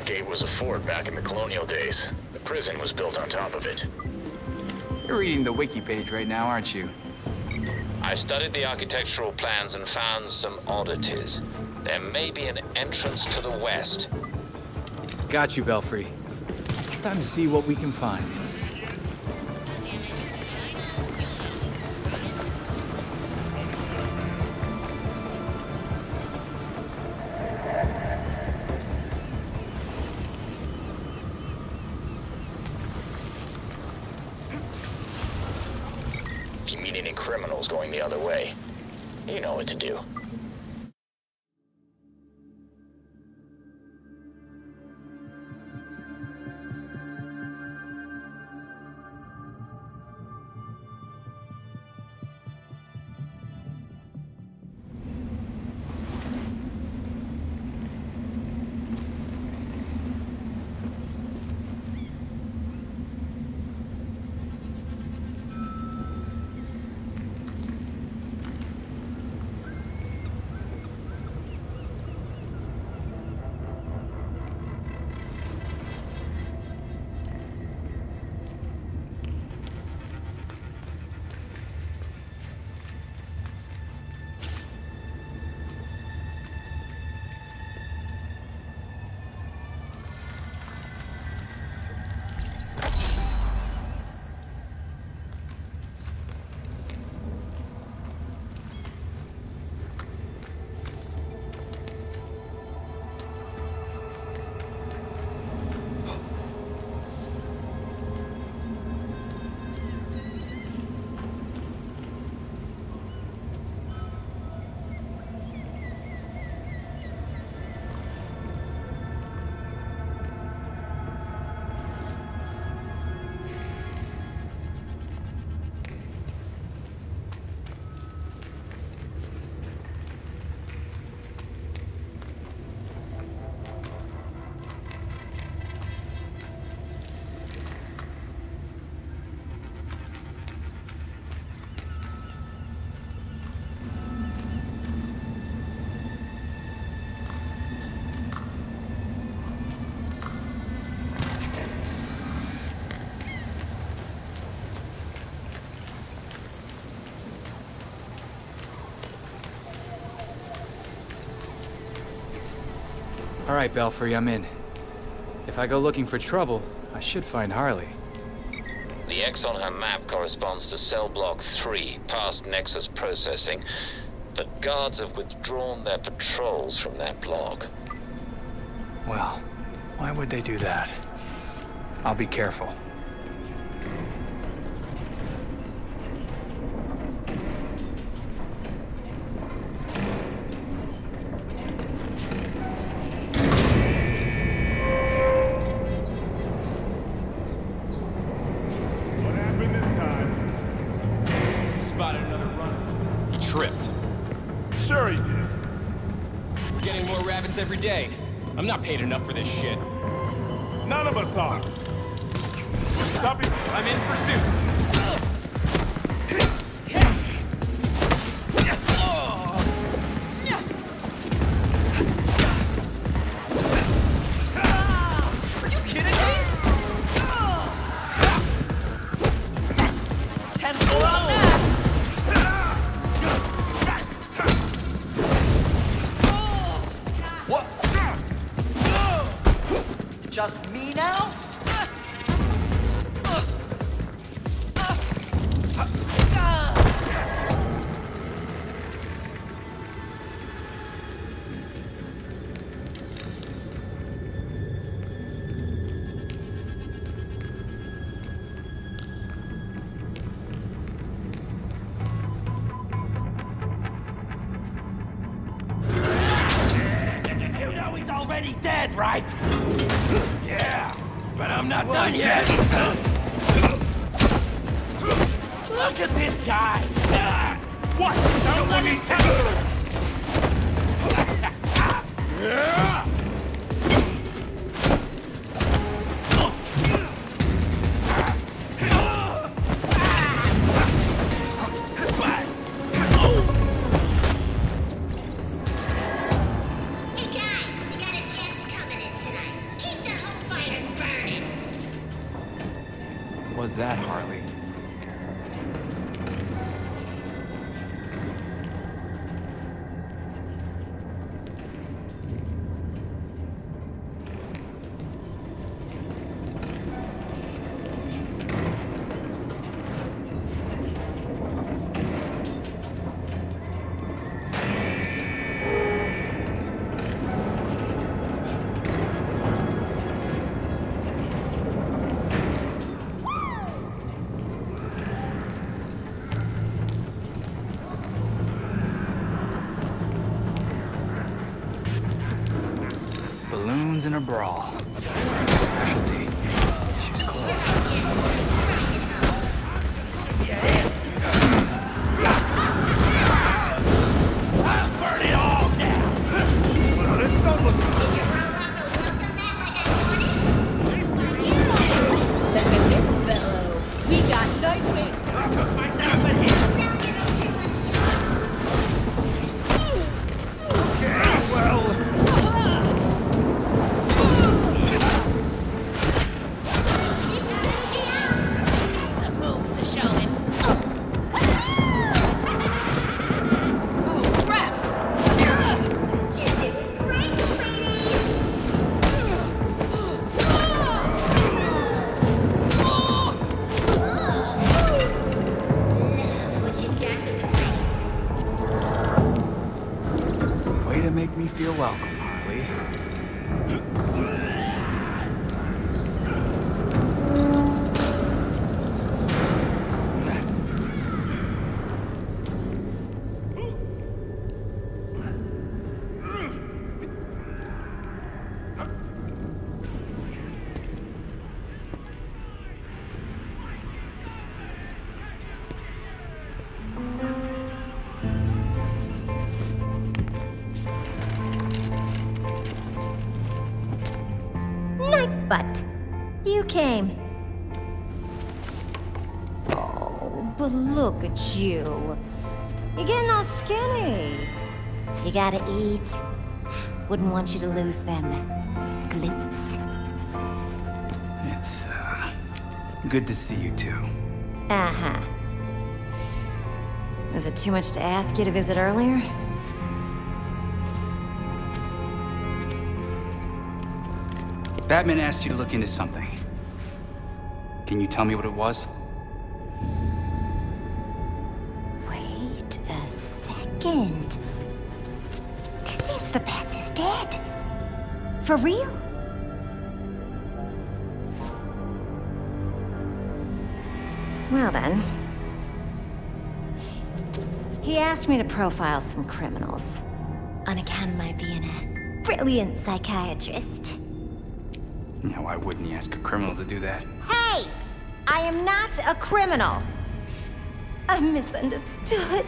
Blackgate was a fort back in the colonial days. The prison was built on top of it. You're reading the wiki page right now, aren't you? I studied the architectural plans and found some oddities. There may be an entrance to the west. Got you, Belfry. Time to see what we can find. Right, Belfry, I'm in. If I go looking for trouble, I should find Harley. The X on her map corresponds to cell block 3, past Nexus processing, but guards have withdrawn their patrols from that block. Well, why would they do that? I'll be careful. Tripped. Sure he did. We're getting more rabbits every day. I'm not paid enough for this shit. None of us are. Stop it. I'm in pursuit. In a you came. Oh, but look at you. You're getting all skinny. You gotta eat. Wouldn't want you to lose them glutes. It's, uh, good to see you too. Uh-huh. Was it too much to ask you to visit earlier? Batman asked you to look into something. Can you tell me what it was? Wait a second. This means the Bats is dead. For real? Well then. He asked me to profile some criminals. On account of my being a brilliant psychiatrist. Yeah, why wouldn't he ask a criminal to do that? Hey! I am not a criminal. I'm misunderstood.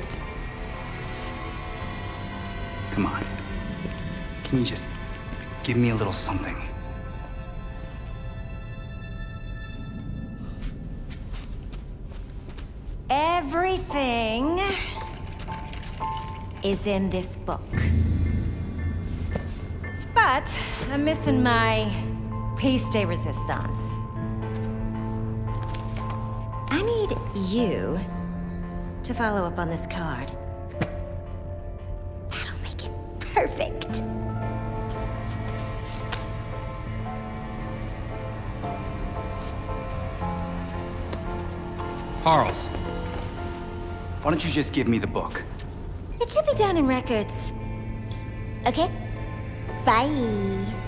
Come on. Can you just give me a little something? Everything is in this book. But I'm missing my piece de resistance. I need you to follow up on this card. That'll make it perfect. Harles. Why don't you just give me the book? It should be down in records. Okay? Bye.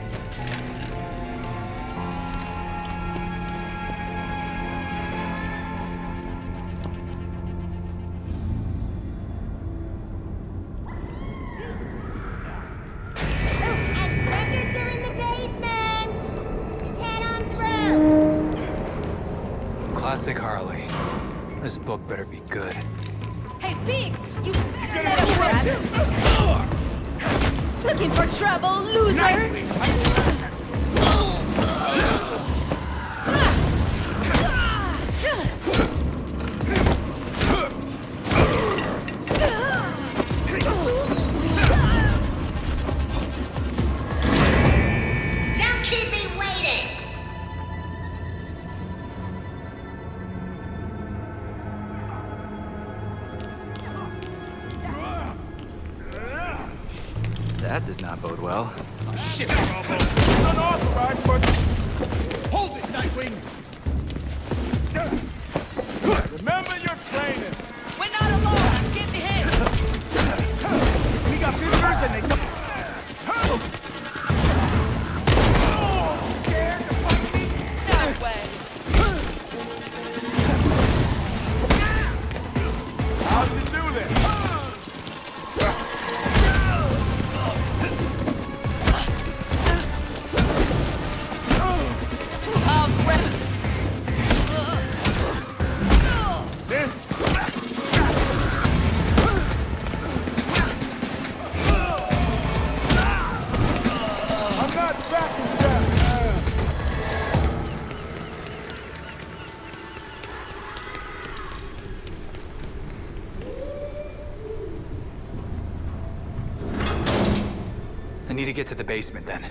To get to the basement then.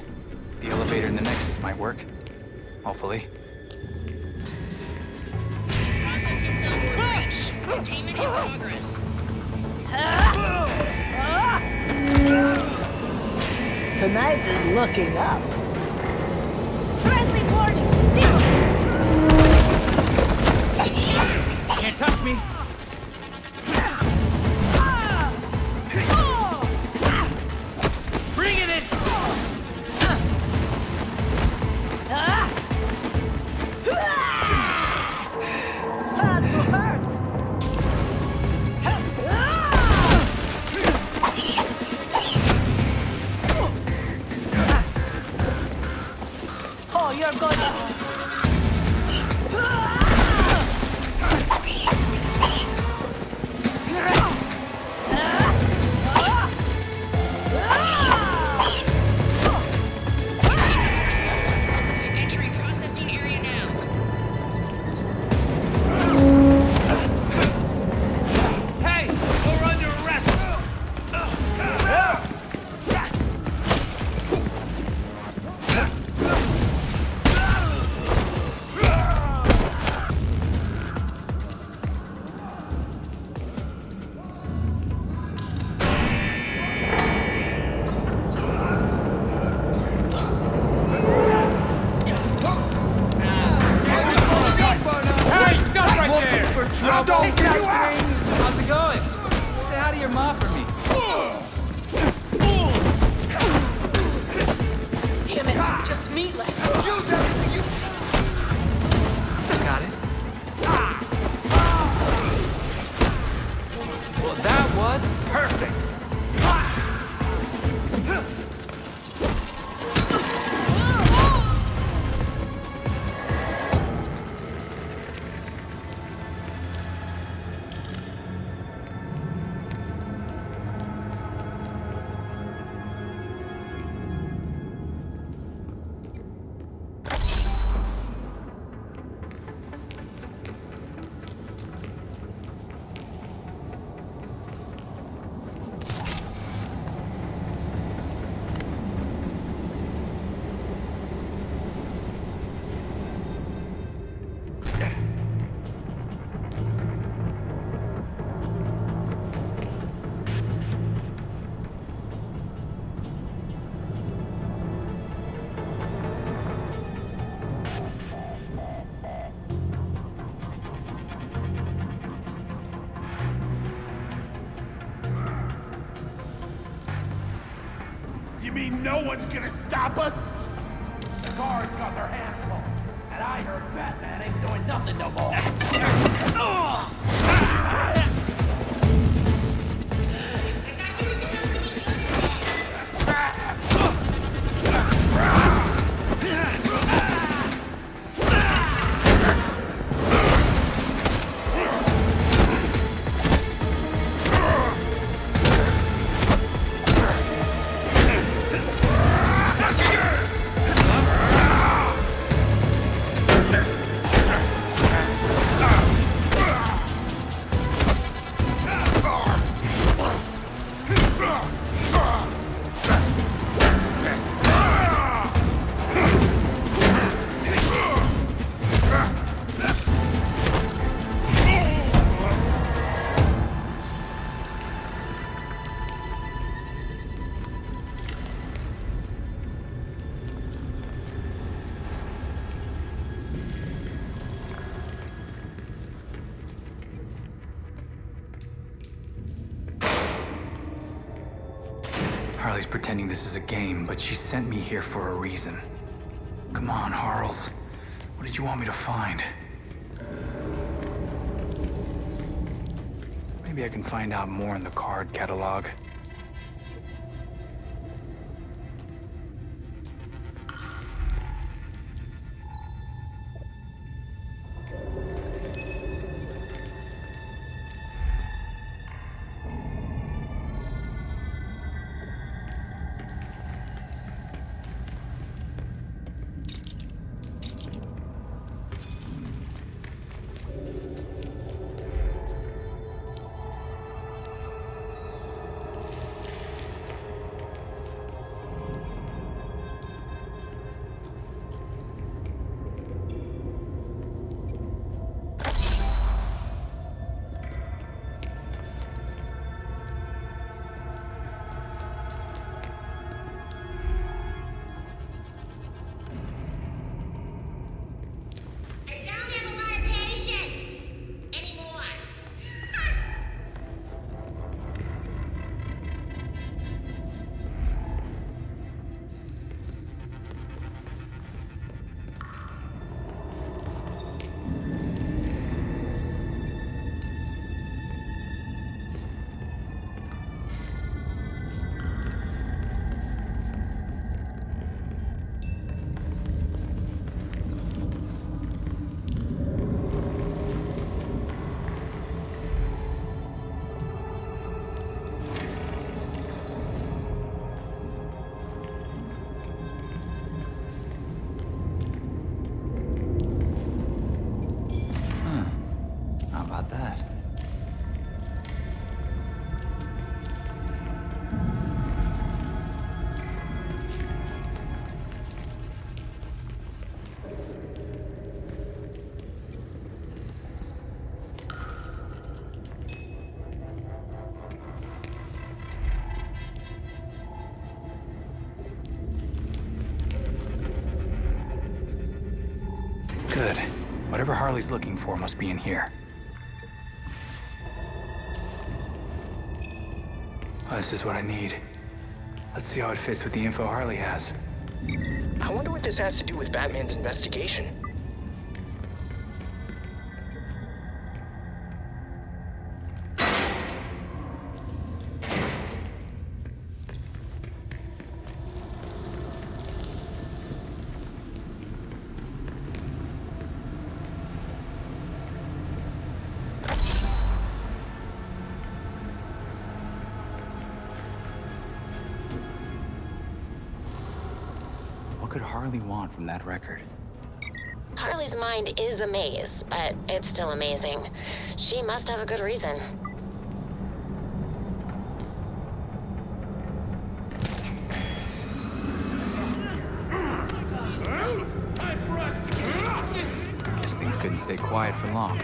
The elevator in the Nexus might work. Hopefully. Processing cell breach. Containment in progress. Tonight is looking up. Friendly warning! Can't touch me! Harley's pretending this is a game, but she sent me here for a reason. Come on, Harles. What did you want me to find? Maybe I can find out more in the card catalog. For must be in here. Oh, this is what I need. Let's see how it fits with the info Harley has. I wonder what this has to do with Batman's investigation. From that record? Harley's mind is a maze, but it's still amazing. She must have a good reason. Guess things couldn't stay quiet for long.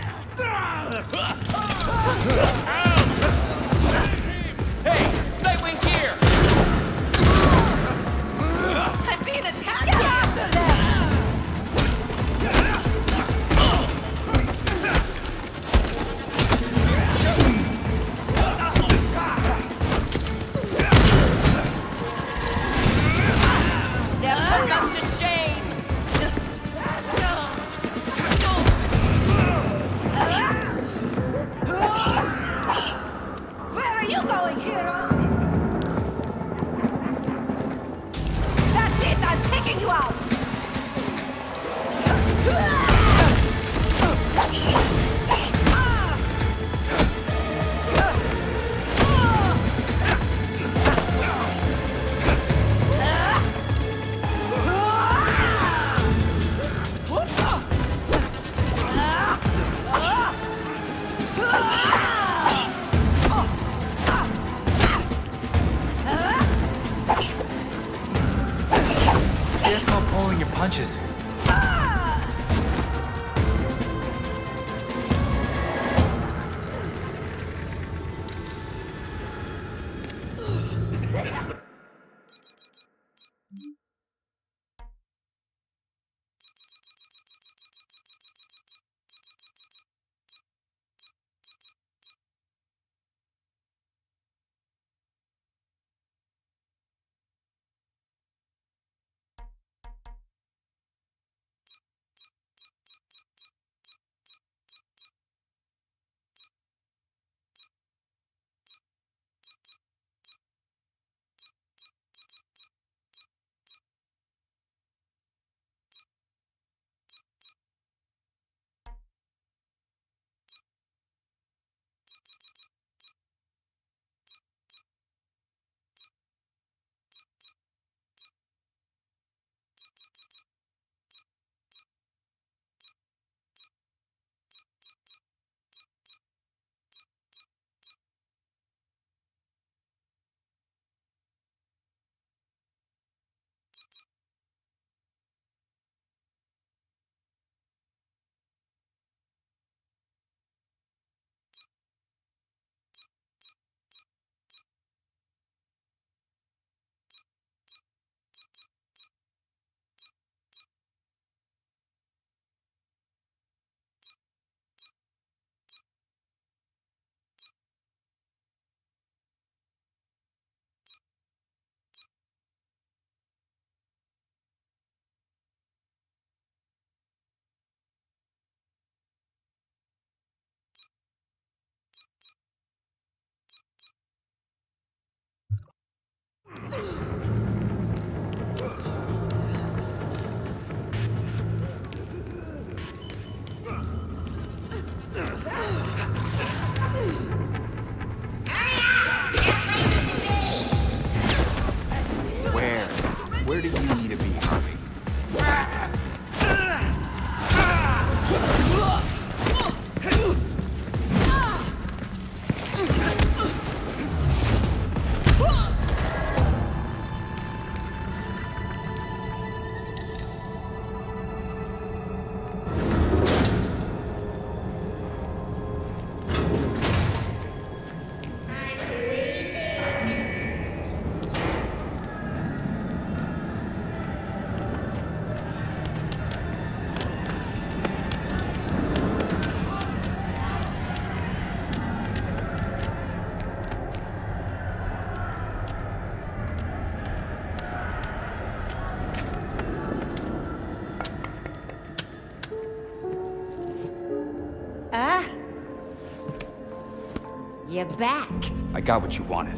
you back. I got what you wanted.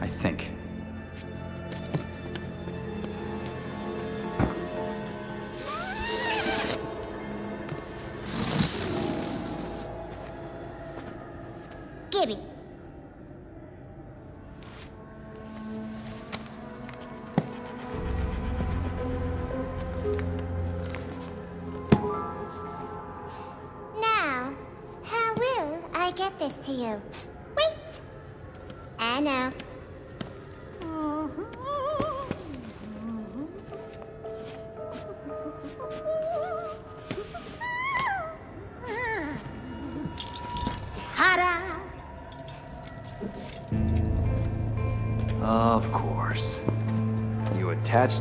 I think.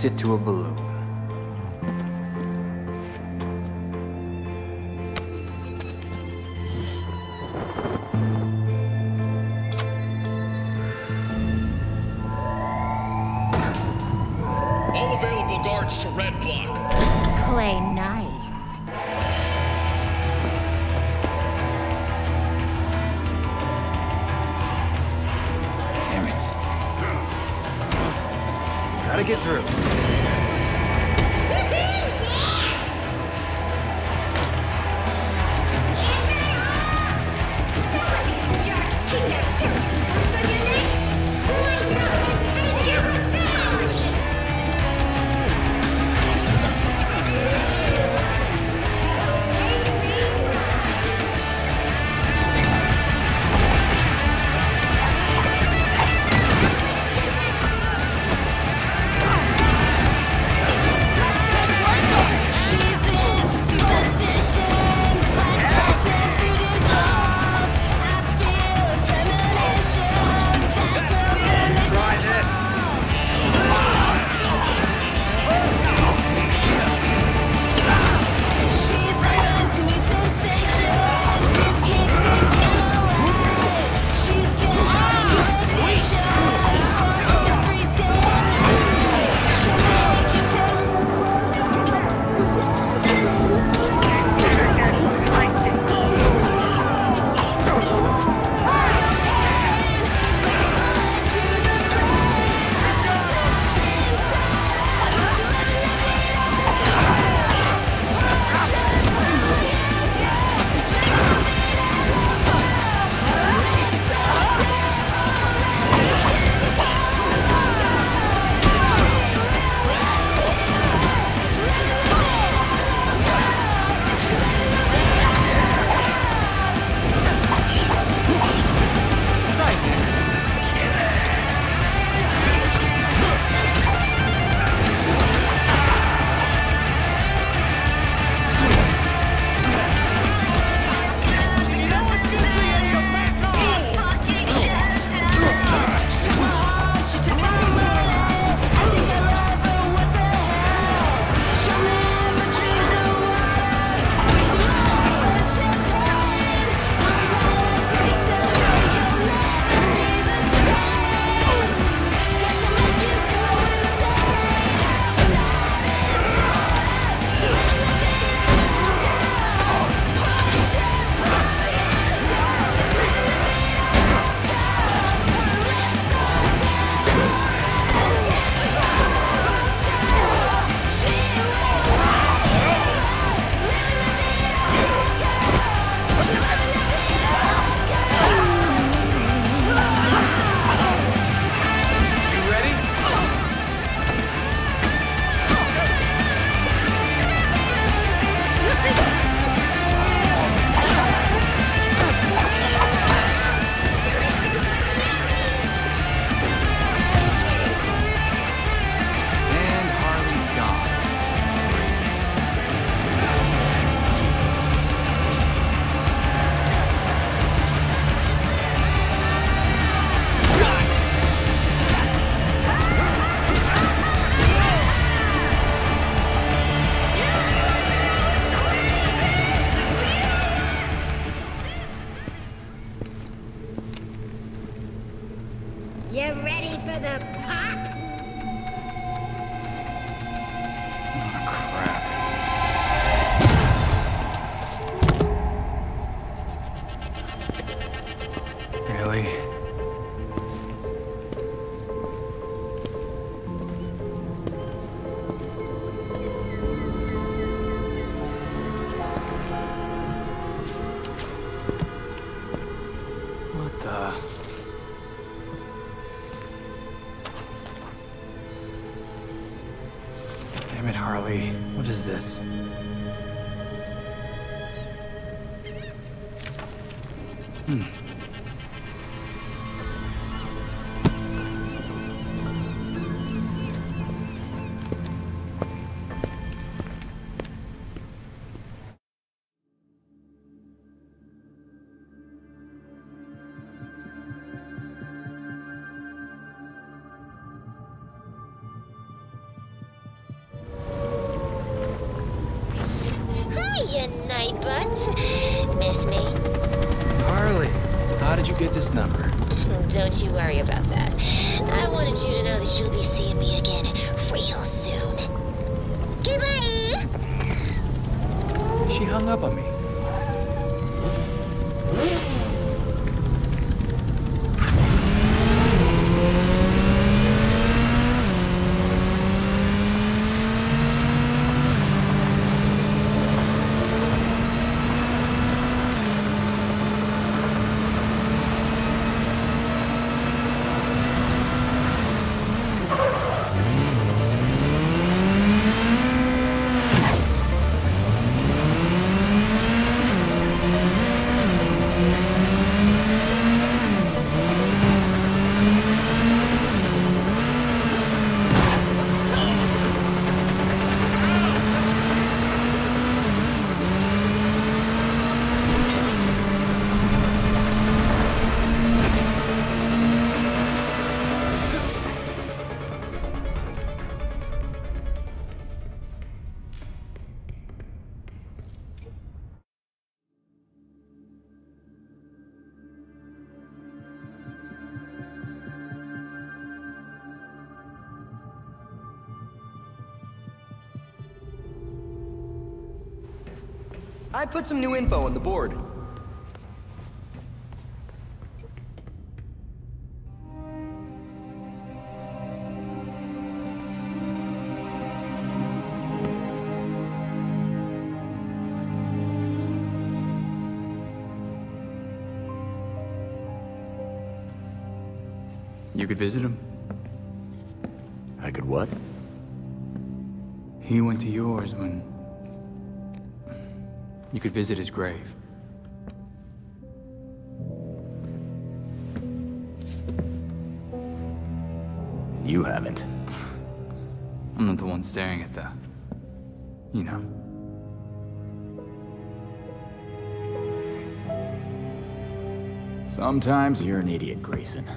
it to a balloon. Put some new info on the board. You could visit him? You could visit his grave. You haven't. I'm not the one staring at the... You know. Sometimes you're an idiot, Grayson.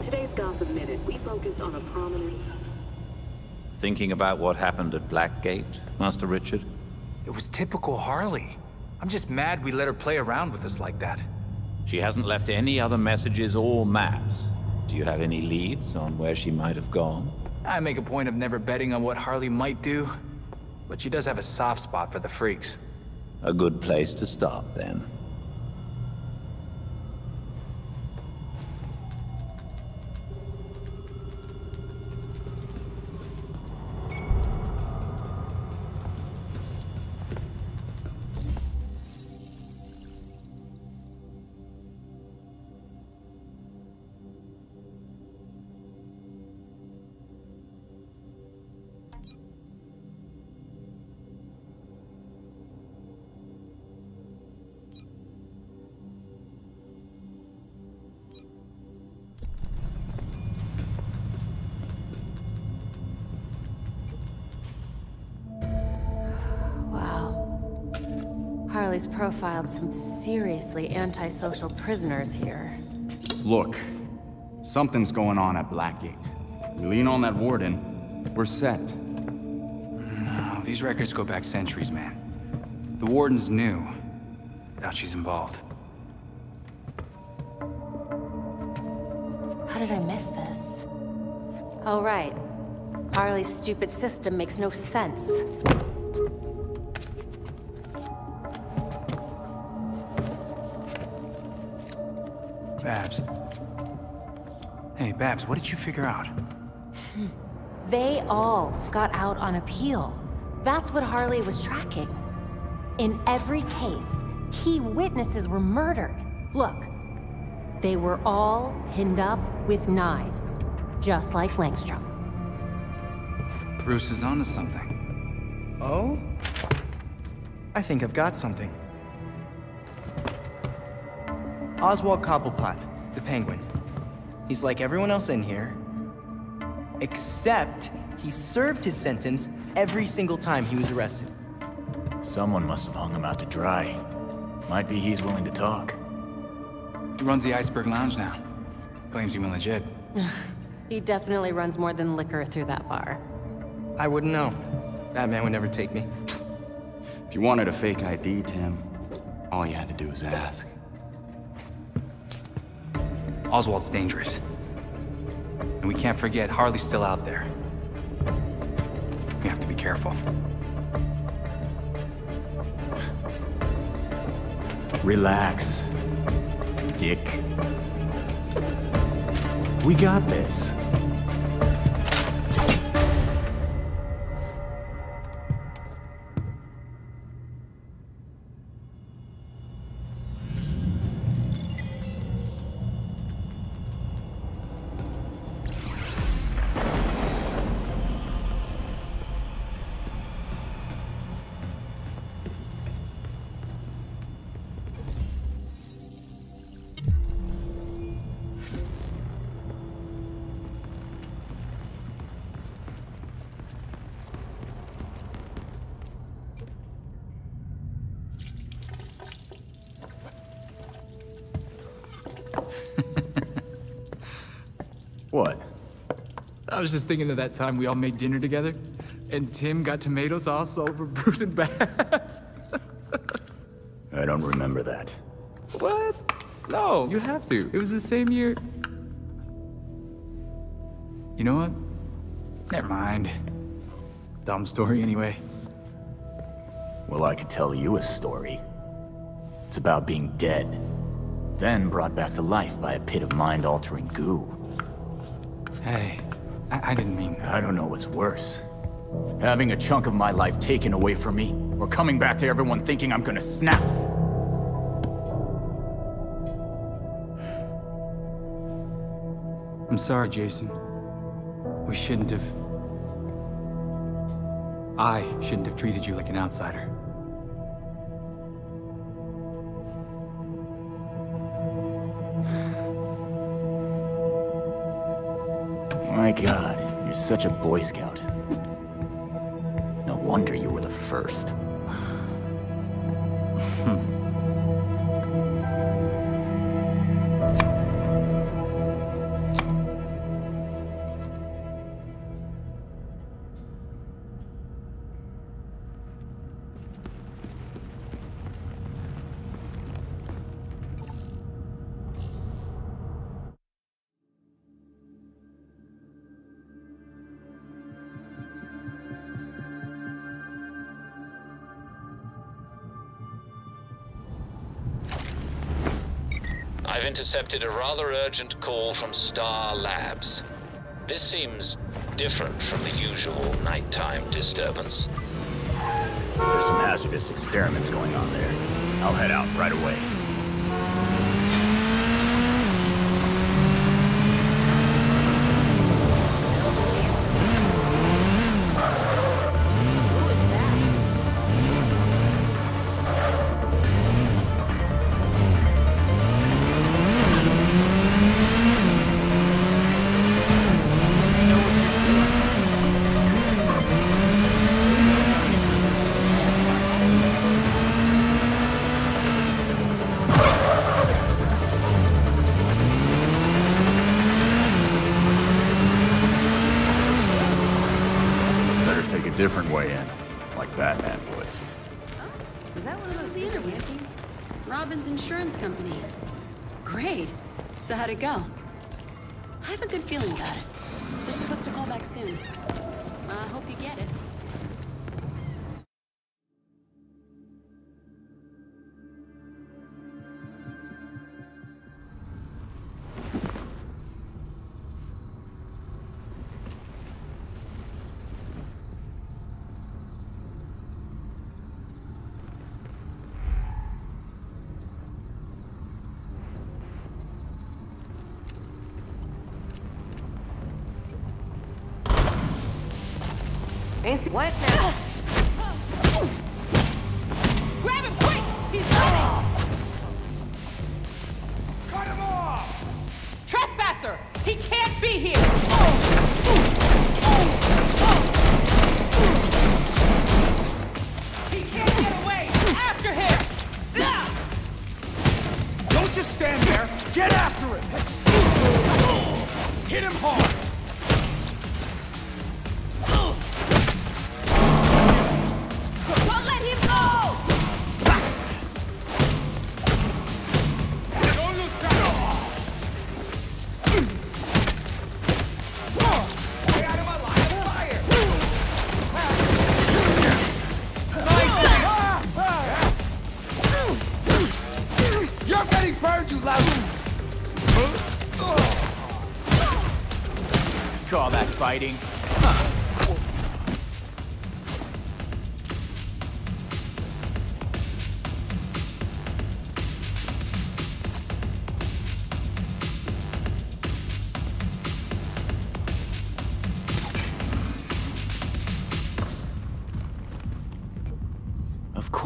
In today's Gotham Minute, we focus on a prominent... Thinking about what happened at Blackgate, Master Richard? It was typical Harley. I'm just mad we let her play around with us like that. She hasn't left any other messages or maps. Do you have any leads on where she might have gone? I make a point of never betting on what Harley might do, but she does have a soft spot for the freaks. A good place to start, then. Profiled some seriously antisocial prisoners here. Look, something's going on at Blackgate. We lean on that warden, we're set. No, these records go back centuries, man. The warden's new. Doubt she's involved. How did I miss this? Oh, right. Harley's stupid system makes no sense. Babs. Hey, Babs, what did you figure out? They all got out on appeal. That's what Harley was tracking. In every case, key witnesses were murdered. Look, they were all pinned up with knives, just like Langstrom. Bruce is onto something. Oh? I think I've got something. Oswald Cobblepot, the Penguin. He's like everyone else in here, except he served his sentence every single time he was arrested. Someone must have hung him out to dry. Might be he's willing to talk. He runs the Iceberg Lounge now. Claims he went legit. he definitely runs more than liquor through that bar. I wouldn't know. That man would never take me. If you wanted a fake ID, Tim, all you had to do was ask. Oswald's dangerous. And we can't forget Harley's still out there. We have to be careful. Relax, Dick. We got this. I was just thinking of that time we all made dinner together, and Tim got tomato sauce all over Bruce and Babs. I don't remember that. What? No, you have to. It was the same year. You know what? Never mind. Dumb story anyway. Well, I could tell you a story. It's about being dead, then brought back to life by a pit of mind-altering goo. Hey, I, I didn't mean... I don't know what's worse. Having a chunk of my life taken away from me, or coming back to everyone thinking I'm gonna snap. I'm sorry, Jason. We shouldn't have... I shouldn't have treated you like an outsider. My god, you're such a Boy Scout. No wonder you were the first. Intercepted a rather urgent call from Star Labs. This seems different from the usual nighttime disturbance. There's some hazardous experiments going on there. I'll head out right away. What now?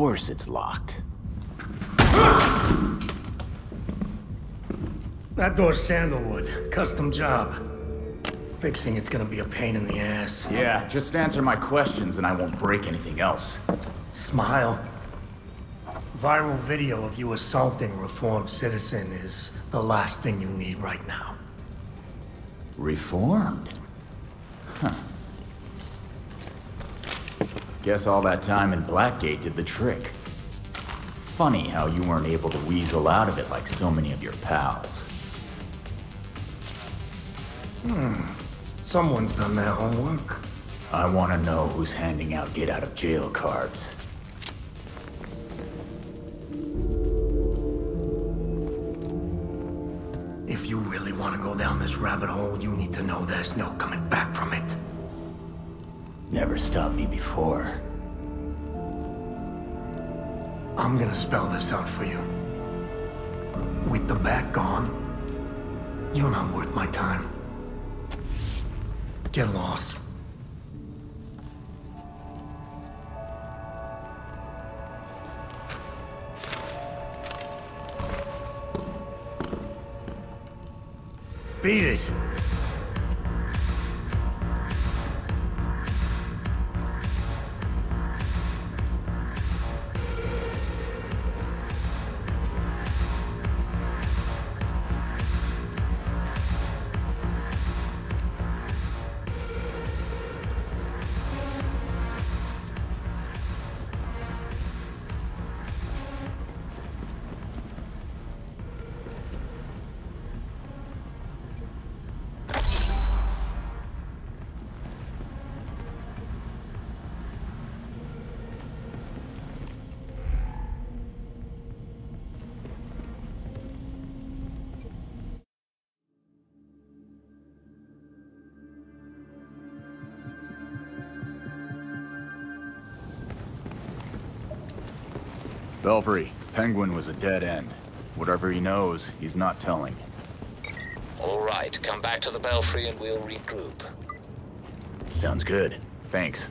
Course it's locked. That door's sandalwood. Custom job. Fixing it's gonna be a pain in the ass. Yeah, just answer my questions and I won't break anything else. Smile. Viral video of you assaulting reformed citizen is the last thing you need right now. Reformed? Guess all that time in Blackgate did the trick. Funny how you weren't able to weasel out of it like so many of your pals. Hmm. Someone's done their homework. I want to know who's handing out get out of jail cards. If you really want to go down this rabbit hole, you need to know there's no coming back from it. Never stopped me before. I'm gonna spell this out for you. With the bat gone, you're not worth my time. Get lost. Beat it. Belfry, Penguin was a dead end. Whatever he knows, he's not telling. All right, come back to the Belfry and we'll regroup. Sounds good. Thanks.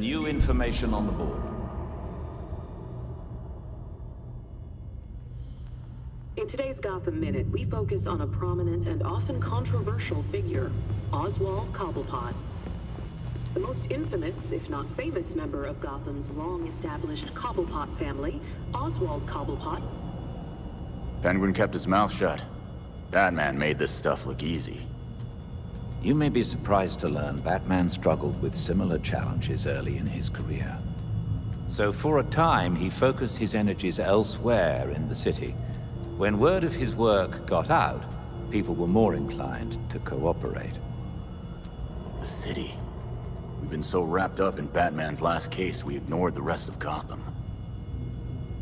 New information on the board. In today's Gotham Minute, we focus on a prominent and often controversial figure, Oswald Cobblepot. The most infamous, if not famous, member of Gotham's long-established Cobblepot family, Oswald Cobblepot, Penguin kept his mouth shut. Batman made this stuff look easy. You may be surprised to learn Batman struggled with similar challenges early in his career. So for a time, he focused his energies elsewhere in the city. When word of his work got out, people were more inclined to cooperate. The city. We've been so wrapped up in Batman's last case, we ignored the rest of Gotham.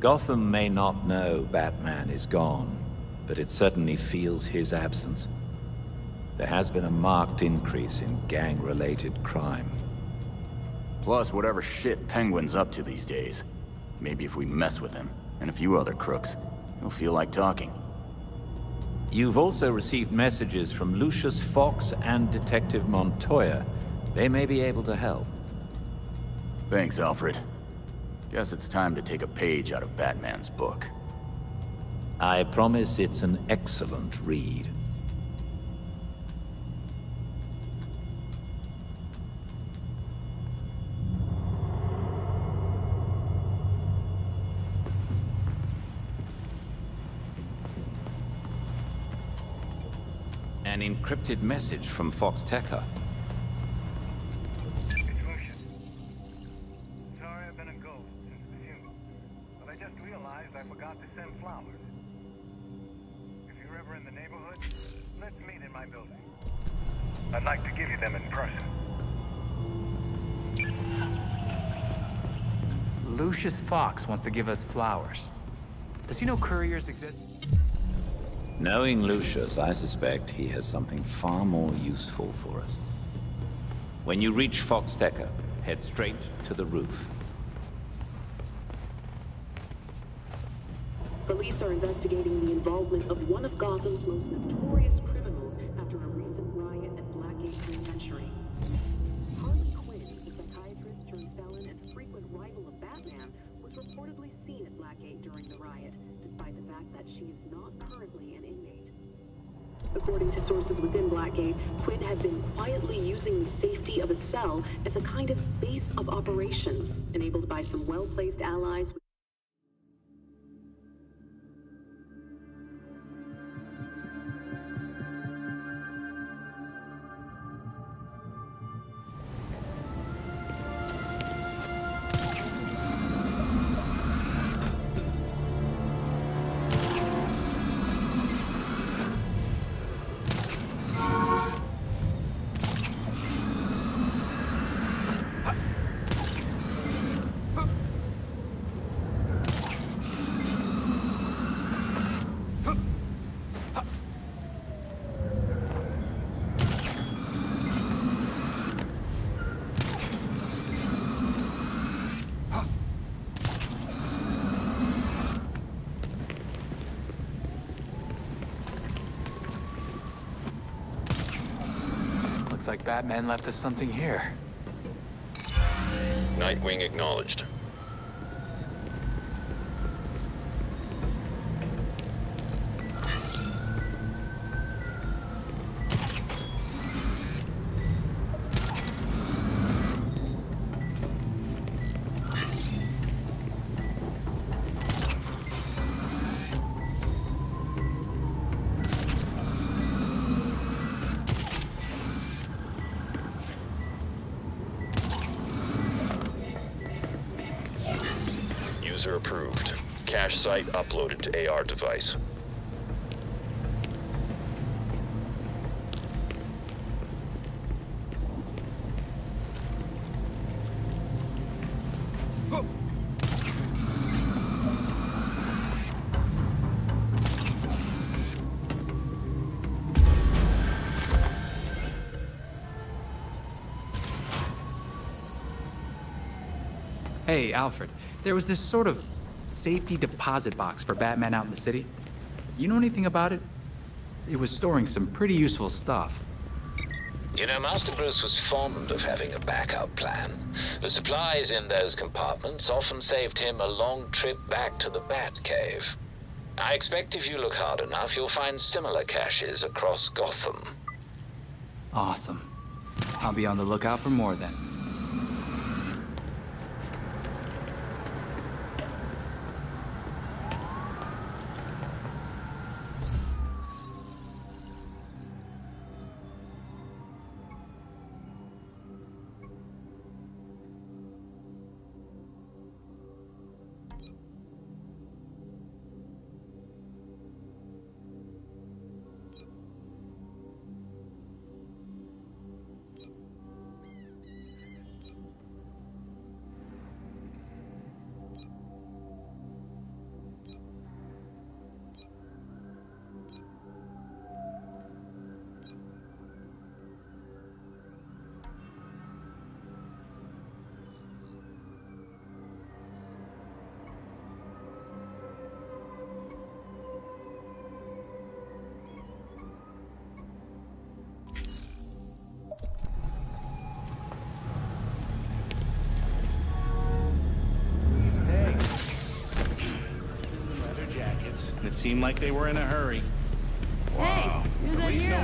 Gotham may not know Batman is gone, but it certainly feels his absence. There has been a marked increase in gang-related crime. Plus, whatever shit Penguin's up to these days. Maybe if we mess with him, and a few other crooks, he'll feel like talking. You've also received messages from Lucius Fox and Detective Montoya. They may be able to help. Thanks, Alfred. Guess it's time to take a page out of Batman's book. I promise it's an excellent read. Encrypted message from Foxteca. It's Lucius. Sorry I've been a ghost since the funeral, but I just realized I forgot to send flowers. If you're ever in the neighborhood, let's meet in my building. I'd like to give you them in person. Lucius Fox wants to give us flowers. Does he know couriers exist? Knowing Lucius, I suspect he has something far more useful for us. When you reach Foxteca, head straight to the roof. Police are investigating the involvement of one of Gotham's most notorious criminals cell as a kind of base of operations, enabled by some well-placed allies like Batman left us something here. Nightwing acknowledged. User approved. Cache site uploaded to AR device. Hey, Alfred. There was this sort of safety deposit box for Batman out in the city. You know anything about it? It was storing some pretty useful stuff. You know, Master Bruce was fond of having a backup plan. The supplies in those compartments often saved him a long trip back to the Batcave. I expect if you look hard enough, you'll find similar caches across Gotham. Awesome. I'll be on the lookout for more then. Seemed like they were in a hurry. Wow. you're the At least no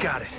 Got it.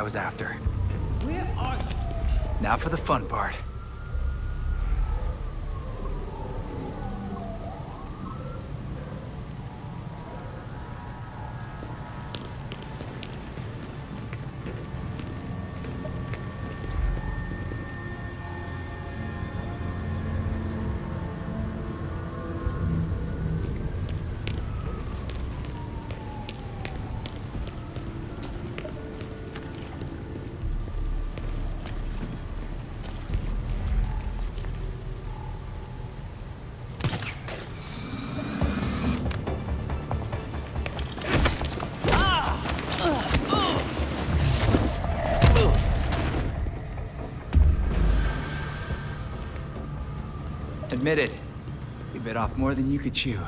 I was after. Where are you? Now for the fun part. Admit it. You bit off more than you could chew.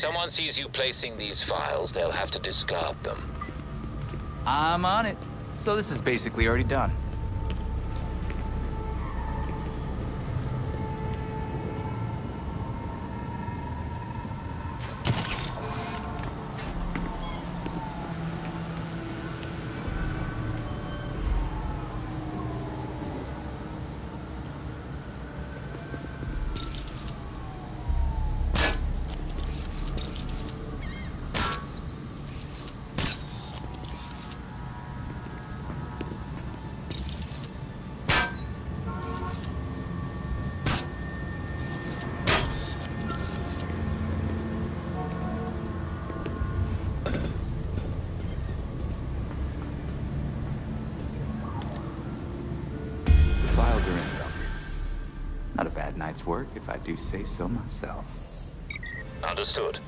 Someone sees you placing these files, they'll have to discard them. I'm on it. So this is basically already done. Work, if I do say so myself. Understood.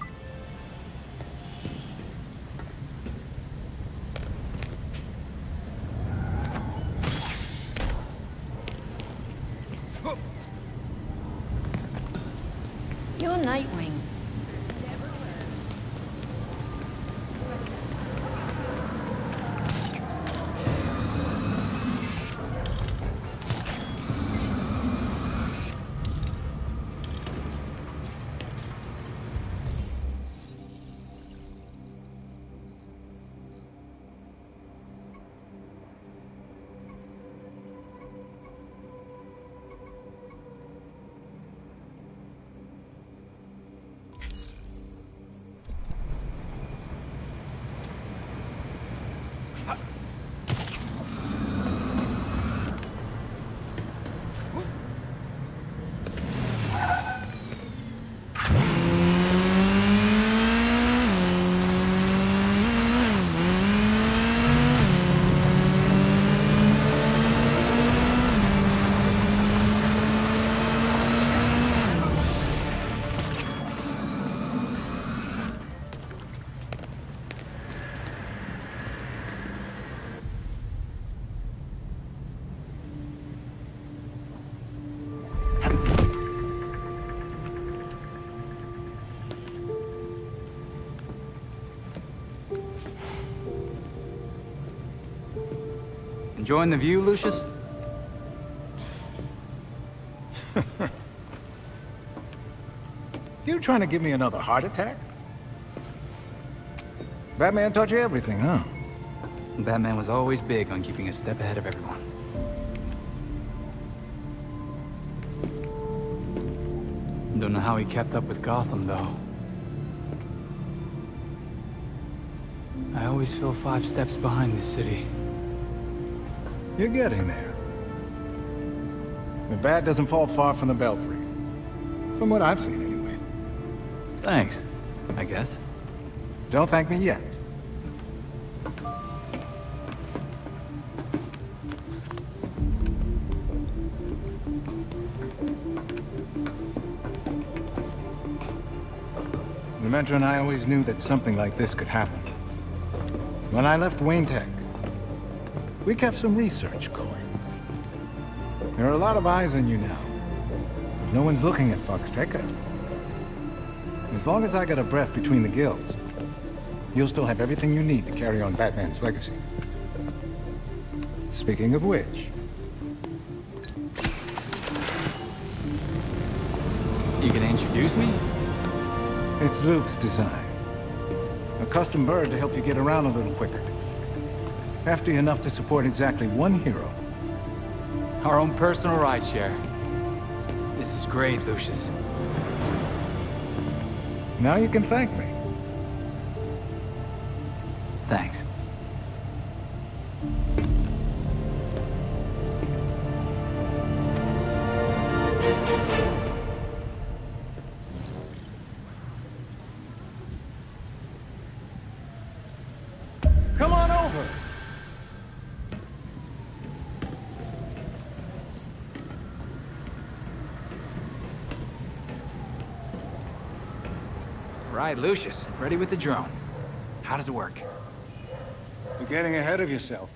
Enjoying the view, Lucius? You trying to give me another heart attack? Batman taught you everything, huh? Batman was always big on keeping a step ahead of everyone. Don't know how he kept up with Gotham, though. I always feel five steps behind this city. You're getting there. The bat doesn't fall far from the belfry. From what I've seen, anyway. Thanks, I guess. Don't thank me yet. The Metro and I always knew that something like this could happen. When I left Wayne Tech, we kept some research going. There are a lot of eyes on you now. But no one's looking at Foxtecca. As long as I got a breath between the gills, you'll still have everything you need to carry on Batman's legacy. Speaking of which... You gonna introduce me? It's Luke's design. A custom bird to help you get around a little quicker. Hefty enough to support exactly one hero. Our own personal rideshare. This is great, Lucius. Now you can thank me. Thanks. Right, Lucius. Ready with the drone. How does it work? You're getting ahead of yourself.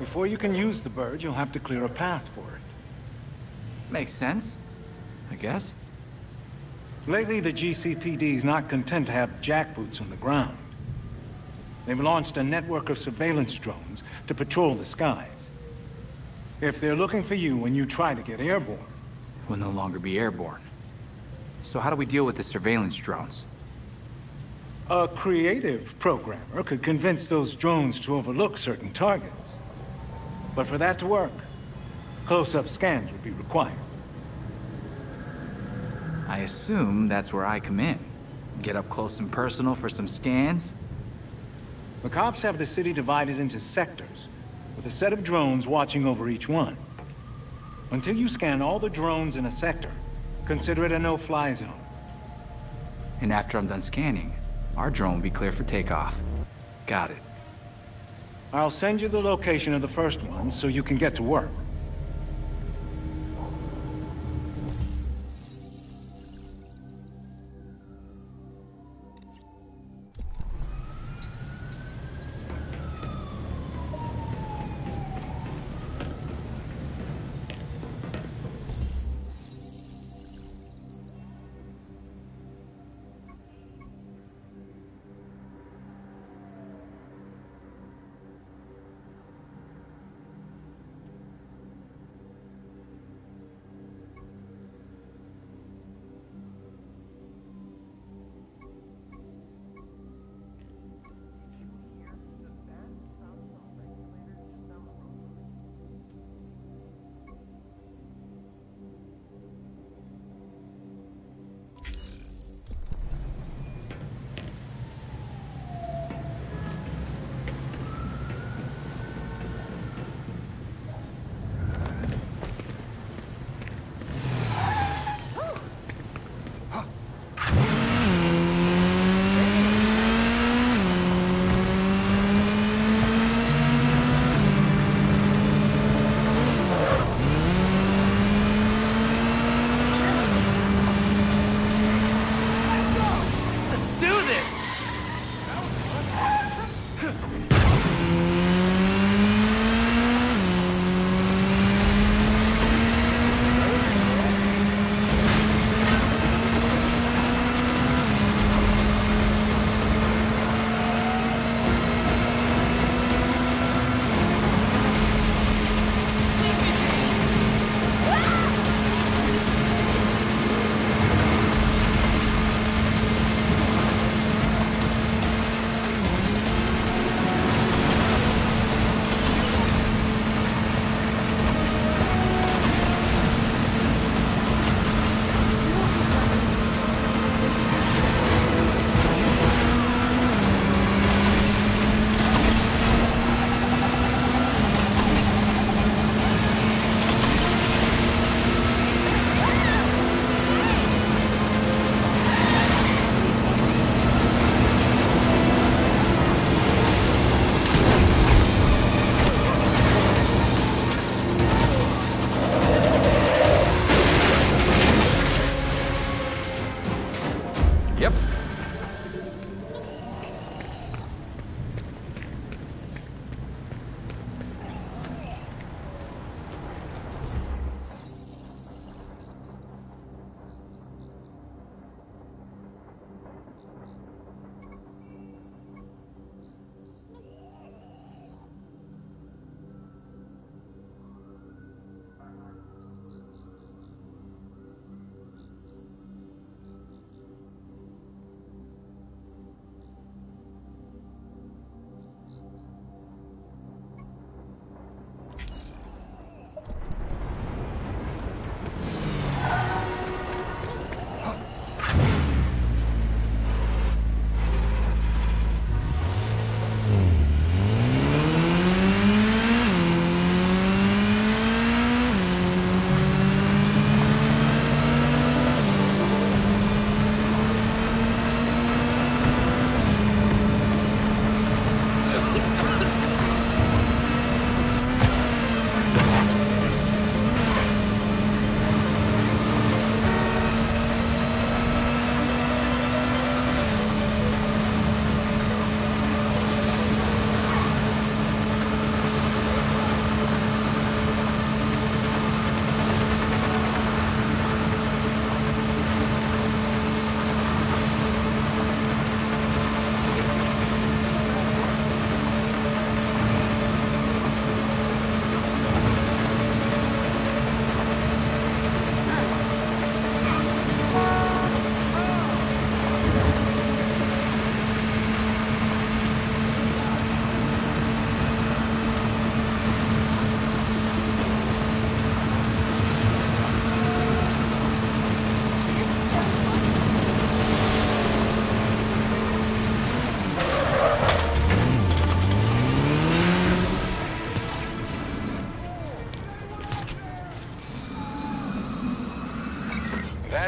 Before you can use the bird, you'll have to clear a path for it. Makes sense. I guess. Lately, the GCPD's not content to have jackboots on the ground. They've launched a network of surveillance drones to patrol the skies. If they're looking for you when you try to get airborne... We'll no longer be airborne. So how do we deal with the surveillance drones? A creative programmer could convince those drones to overlook certain targets. But for that to work, close-up scans would be required. I assume that's where I come in. Get up close and personal for some scans? The cops have the city divided into sectors, with a set of drones watching over each one. Until you scan all the drones in a sector, consider it a no-fly zone. And after I'm done scanning, our drone will be clear for takeoff. Got it. I'll send you the location of the first one so you can get to work.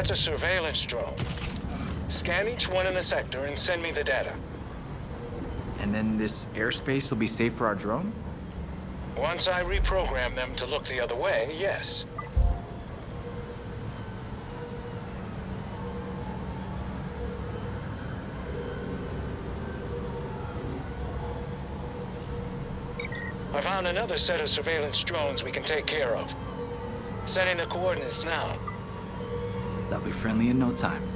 That's a surveillance drone. Scan each one in the sector and send me the data. And then this airspace will be safe for our drone? Once I reprogram them to look the other way, yes. I found another set of surveillance drones we can take care of. Sending the coordinates now. Friendly in no time.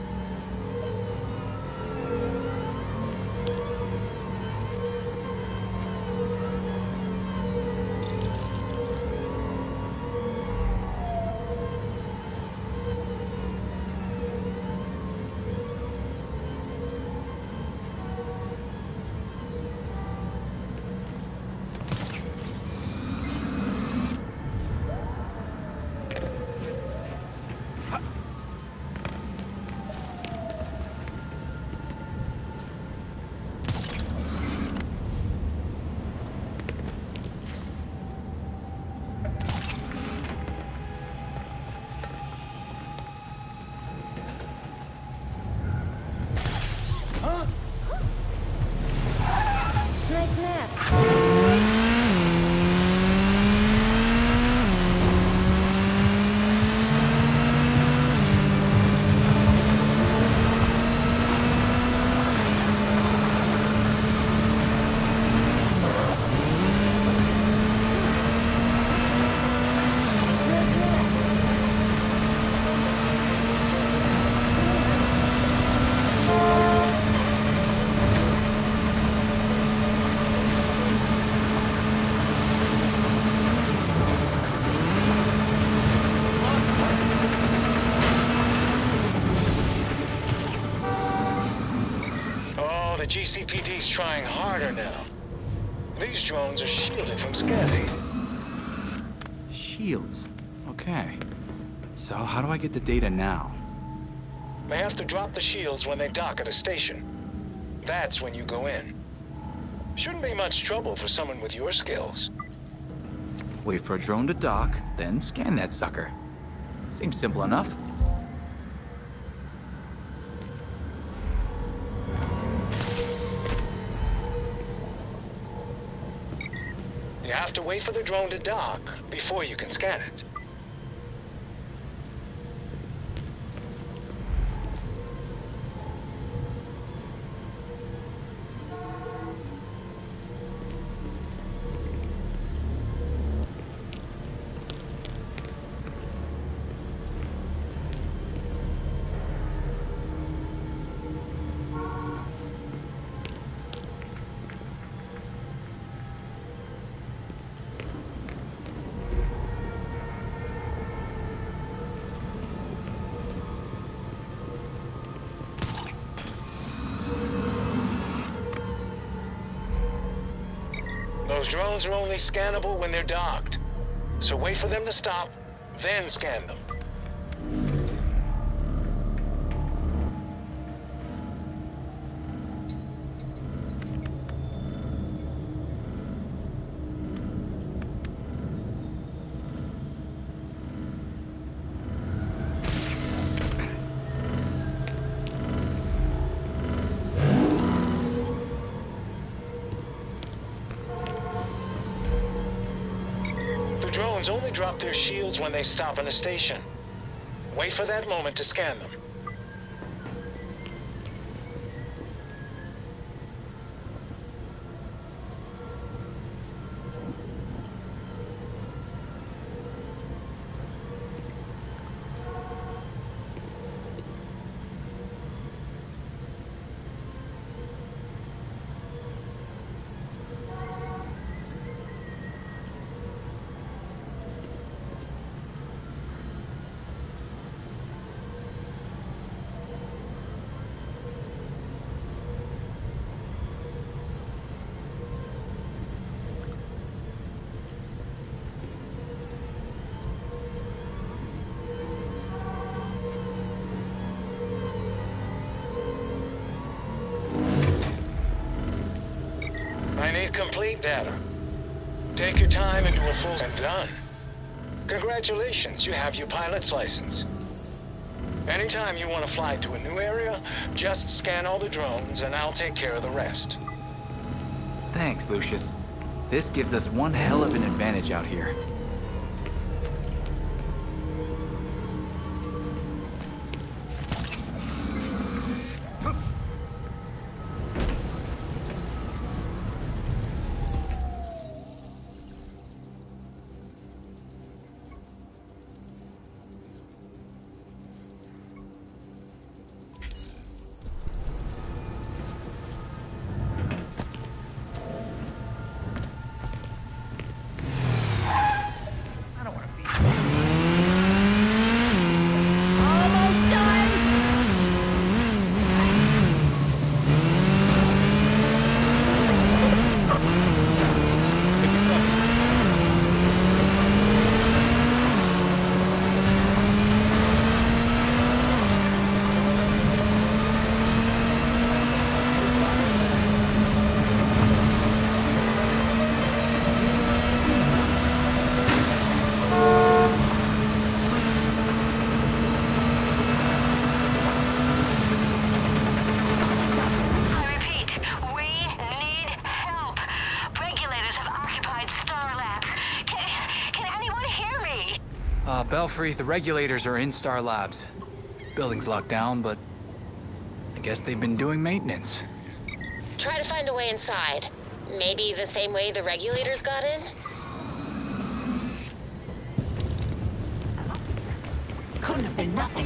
Trying harder now. These drones are shielded from scanning. Shields. Okay. So how do I get the data now? They have to drop the shields when they dock at a station. That's when you go in. Shouldn't be much trouble for someone with your skills. Wait for a drone to dock, then scan that sucker. Seems simple enough. Wait for the drone to dock before you can scan it. Are only scannable when they're docked. So wait for them to stop, then scan them. Their shields when they stop in a station. Wait for that moment to scan them. And done. Congratulations, you have your pilot's license. Anytime you want to fly to a new area, just scan all the drones and I'll take care of the rest. Thanks, Lucius. This gives us one hell of an advantage out here. Belfry, the regulators are in Star Labs. Building's locked down, but I guess they've been doing maintenance. Try to find a way inside. Maybe the same way the regulators got in? Couldn't have been nothing.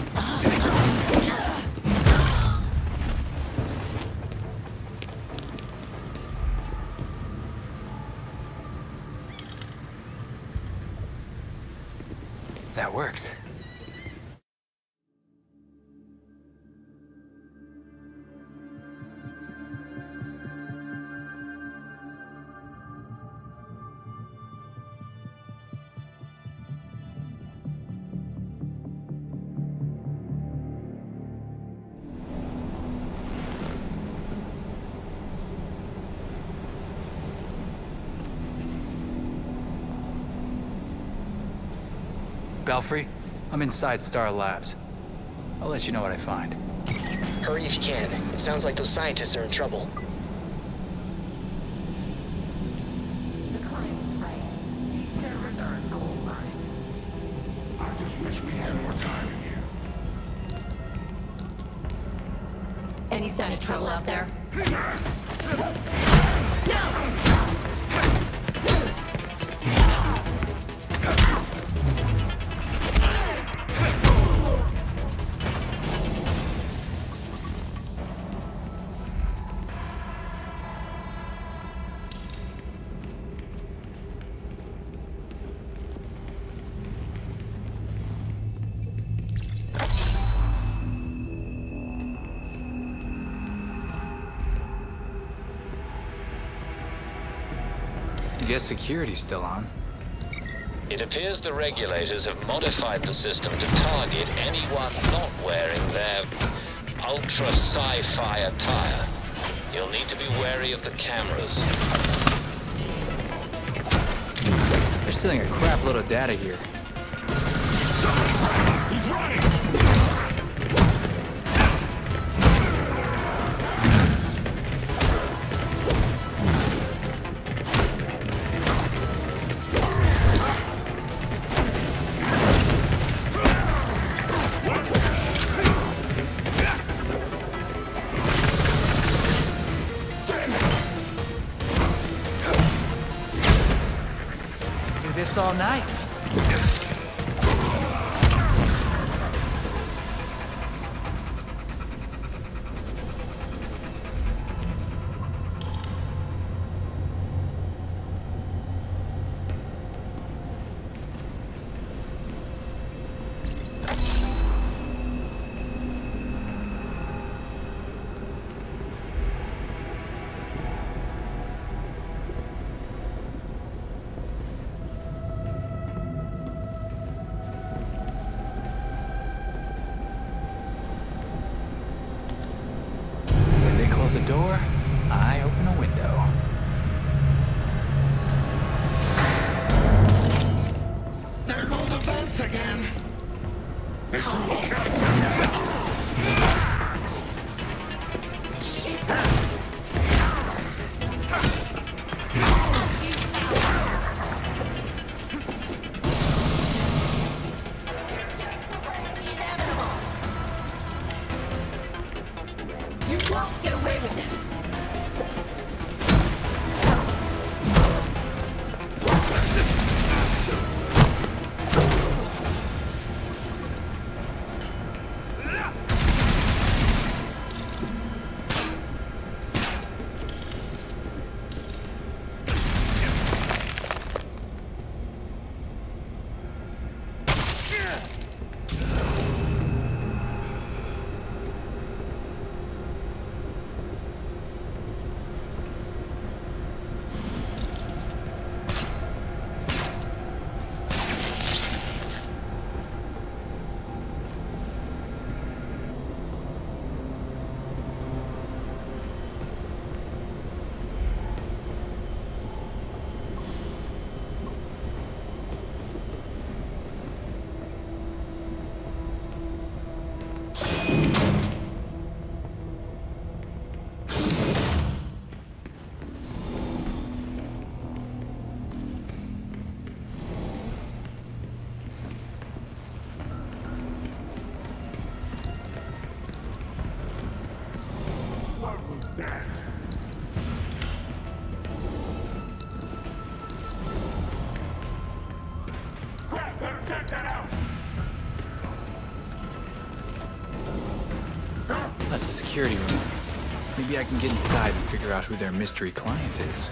Belfry, I'm inside Star Labs. I'll let you know what I find. Hurry if you can. It sounds like those scientists are in trouble. Security's still on. It appears the regulators have modified the system to target anyone not wearing their ultra sci-fi attire. You'll need to be wary of the cameras. They're stealing a crap load of data here. This all night. I can get inside and figure out who their mystery client is.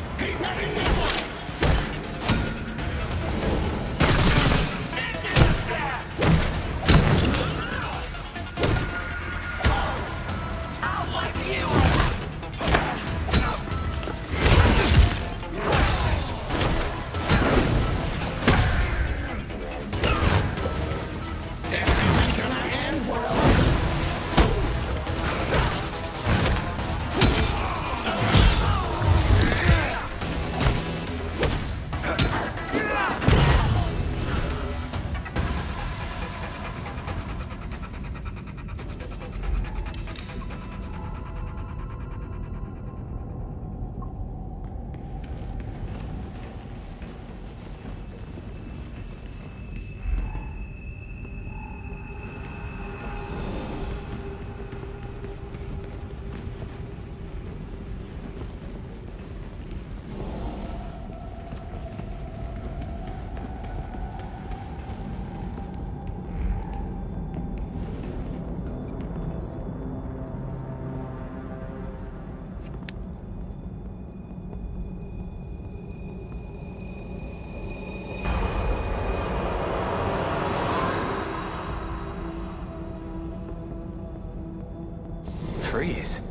Freeze?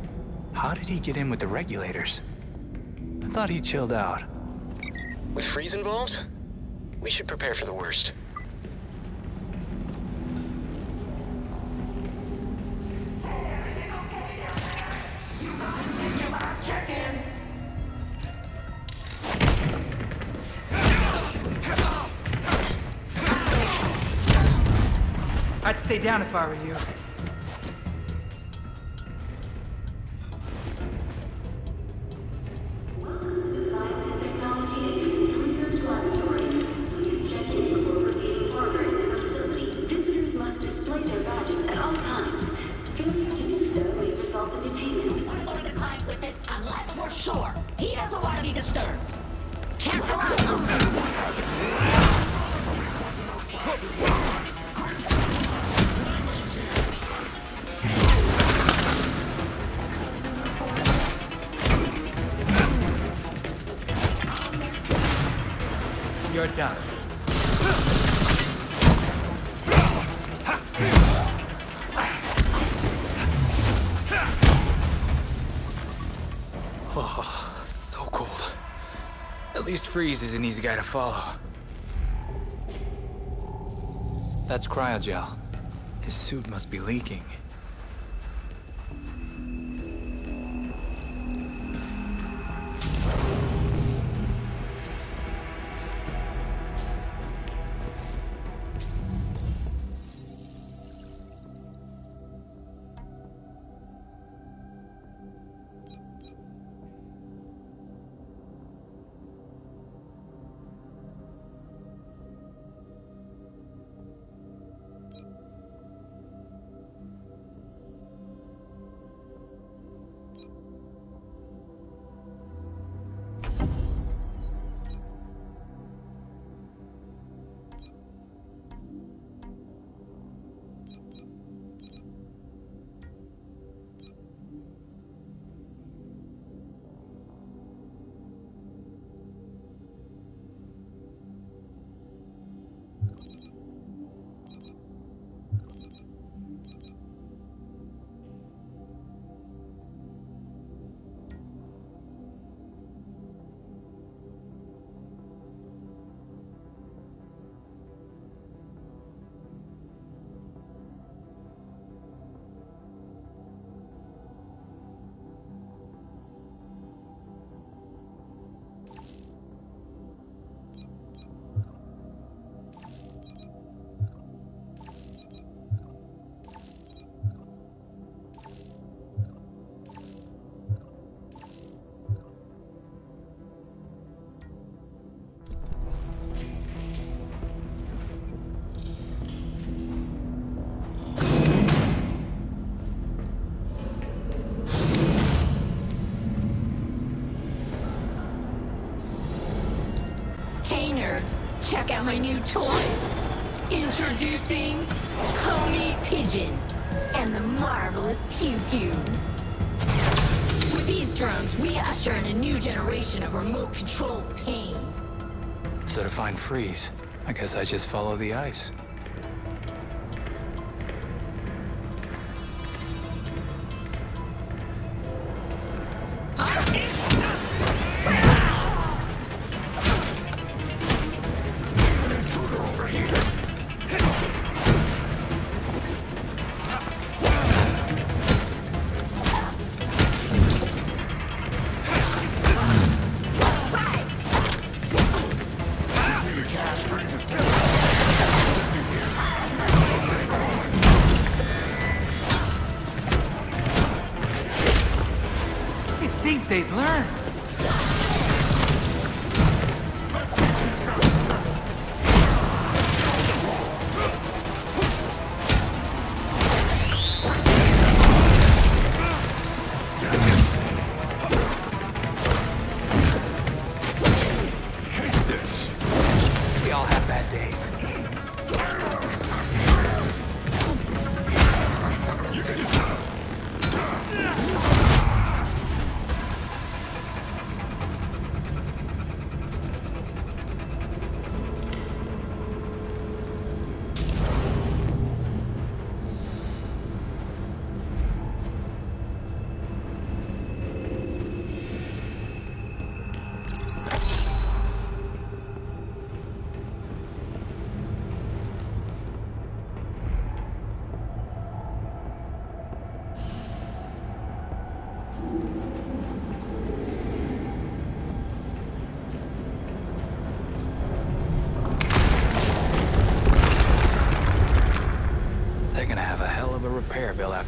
How did he get in with the regulators? I thought he chilled out. With Freeze involved, we should prepare for the worst. I'd stay down if I were you. Freeze is an easy guy to follow. That's cryogel. His suit must be leaking. my new toy. Introducing Coney Pigeon and the marvelous Cubecube. With these drones, we usher in a new generation of remote controlled pain. So to find freeze, I guess I just follow the ice.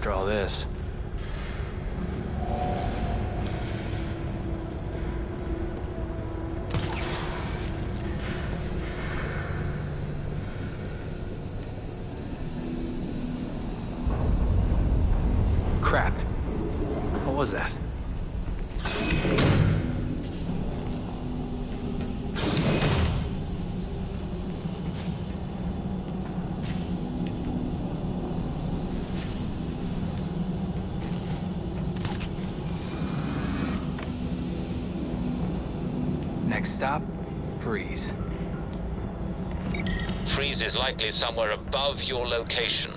after all this. freeze. Freeze is likely somewhere above your location.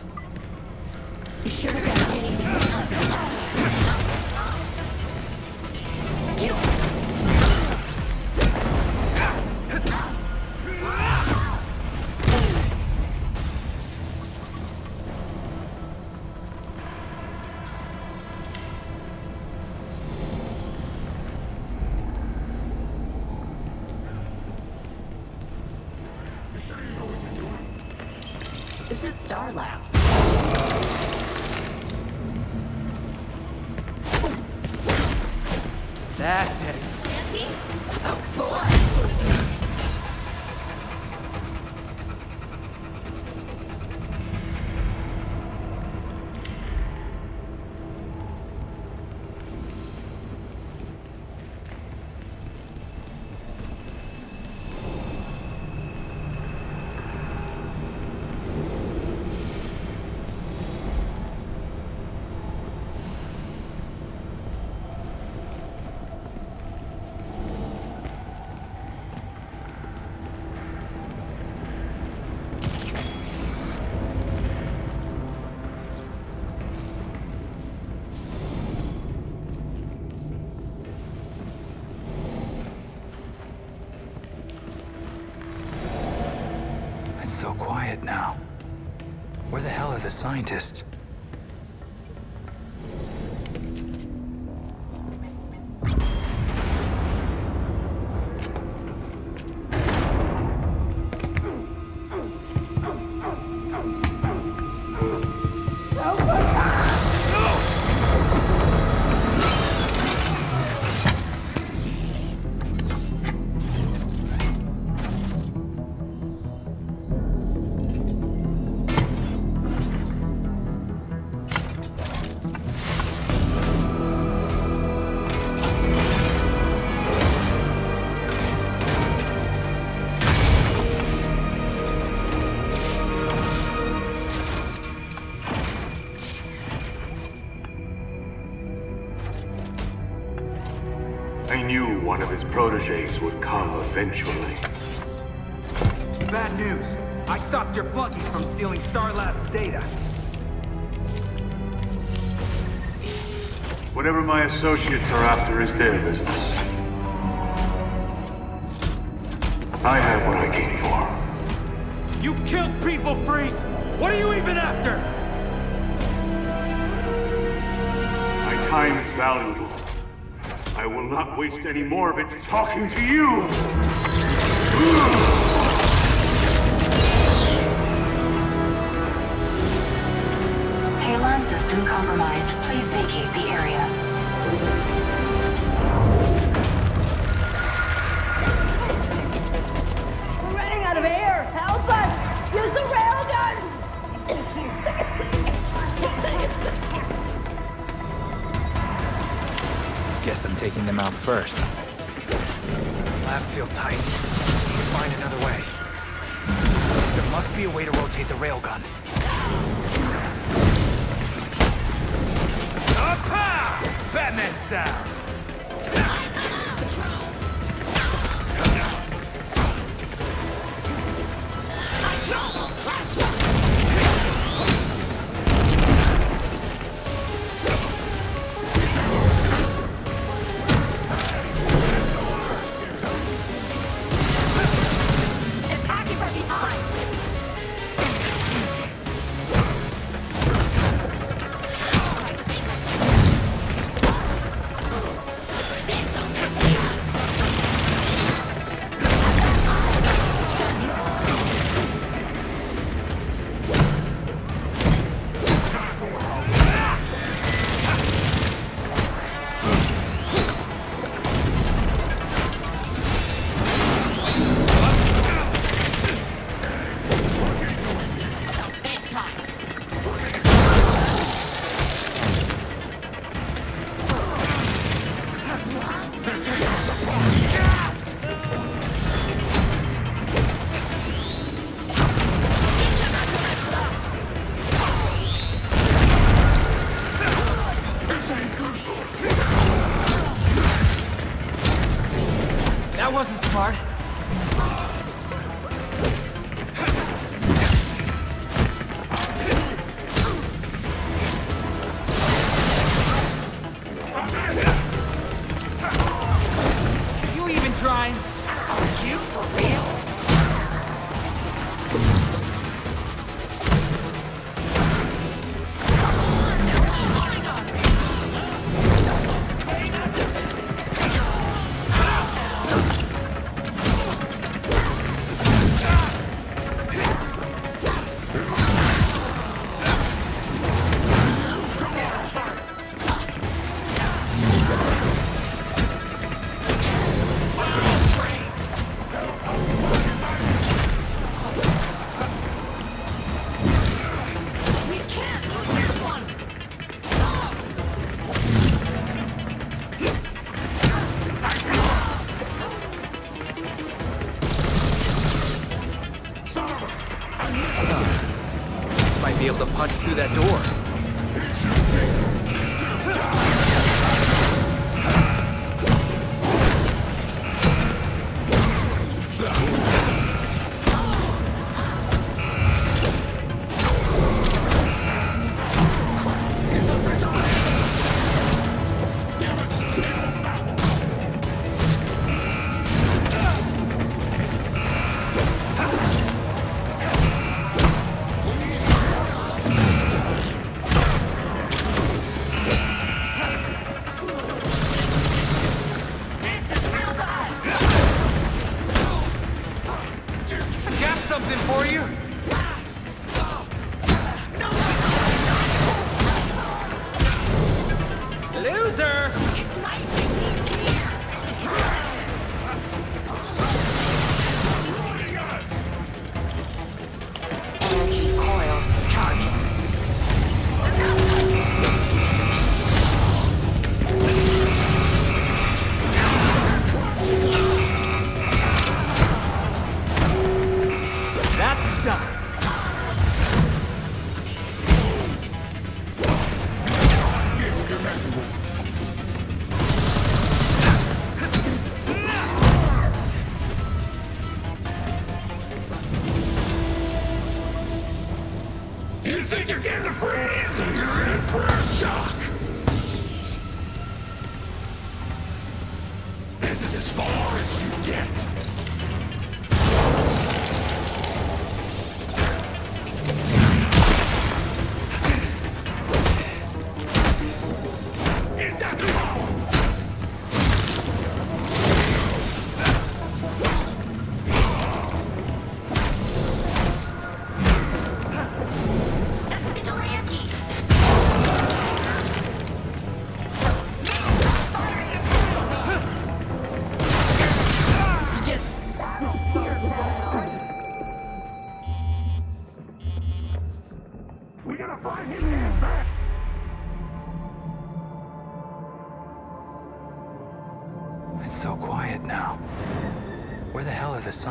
scientists. Eventually. Bad news. I stopped your flunkies from stealing Star Labs data. Whatever my associates are after is their business. I have what I came for. You killed people, Freeze! What are you even after? My time is valuable. I will not waste any more of it talking to you! Halon system compromised. Please vacate the area. First.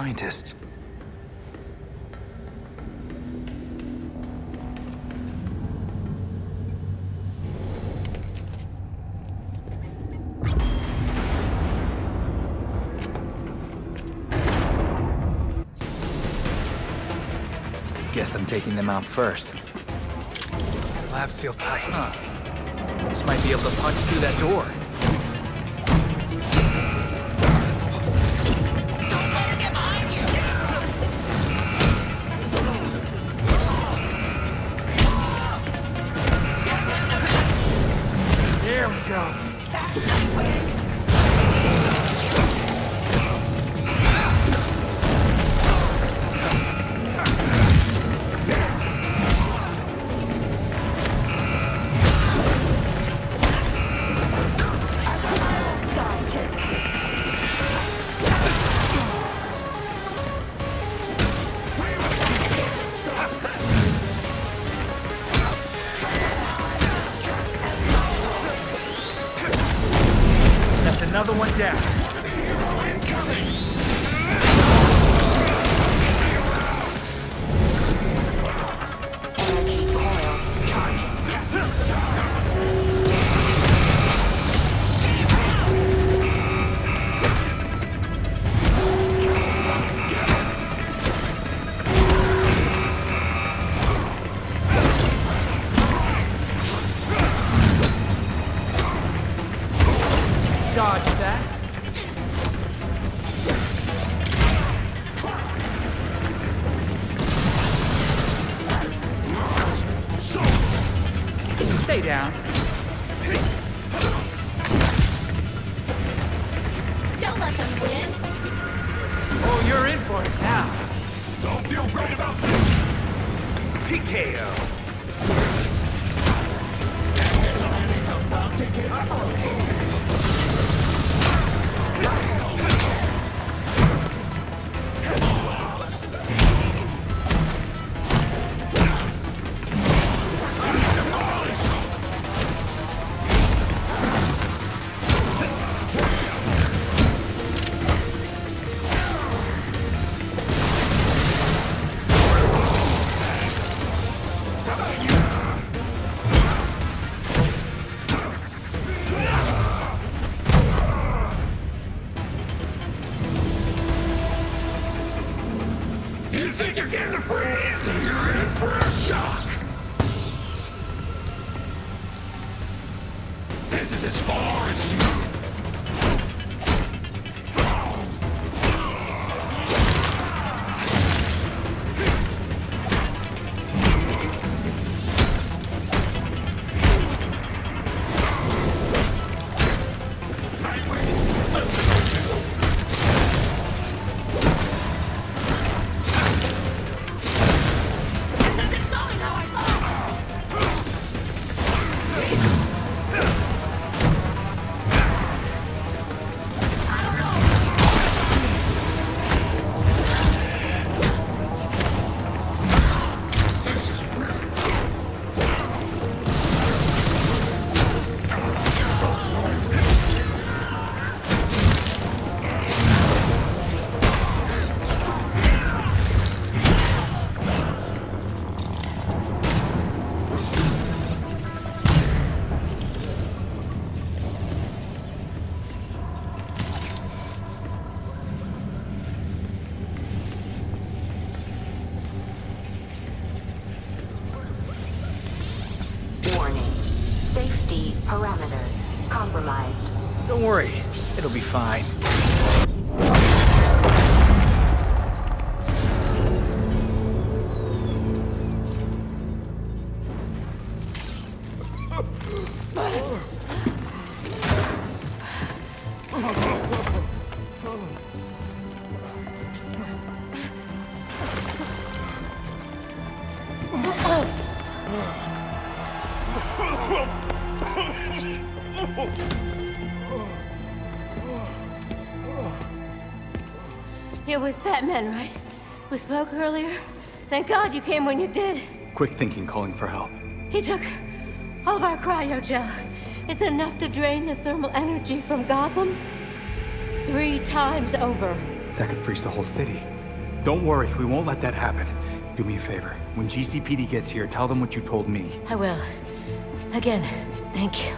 scientists. Guess I'm taking them out first. The lab's sealed tight. Huh. This might be able to punch through that door. another one down. It was Batman, right? We spoke earlier. Thank God you came when you did. Quick thinking calling for help. He took all of our cryogel. It's enough to drain the thermal energy from Gotham three times over. That could freeze the whole city. Don't worry, we won't let that happen. Do me a favor. When GCPD gets here, tell them what you told me. I will. Again, thank you.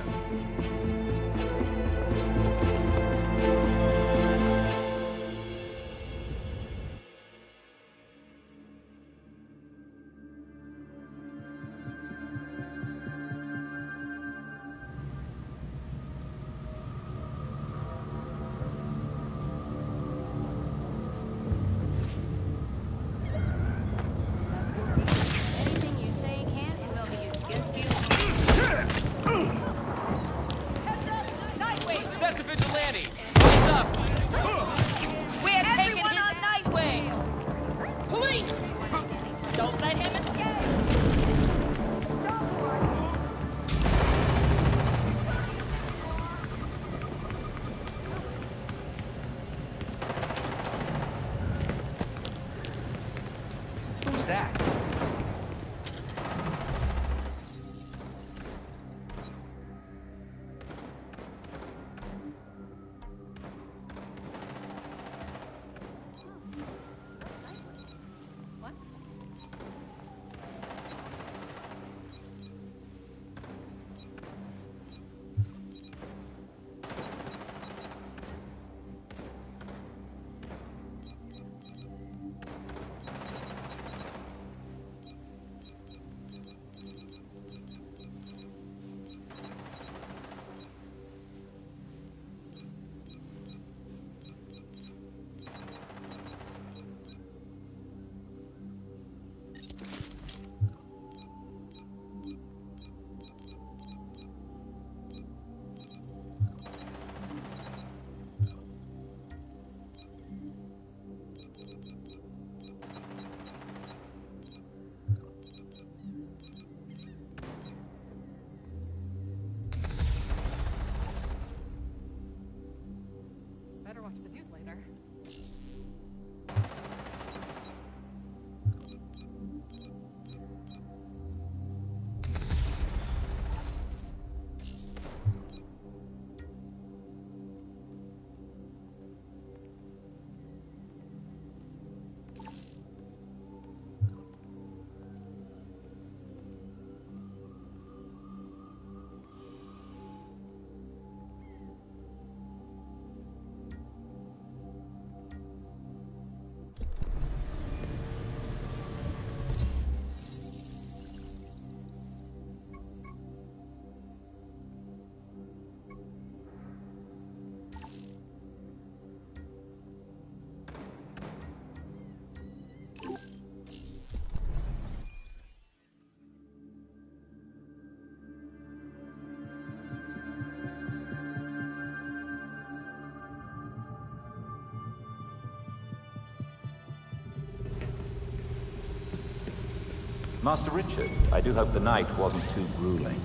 Master Richard, I do hope the night wasn't too grueling.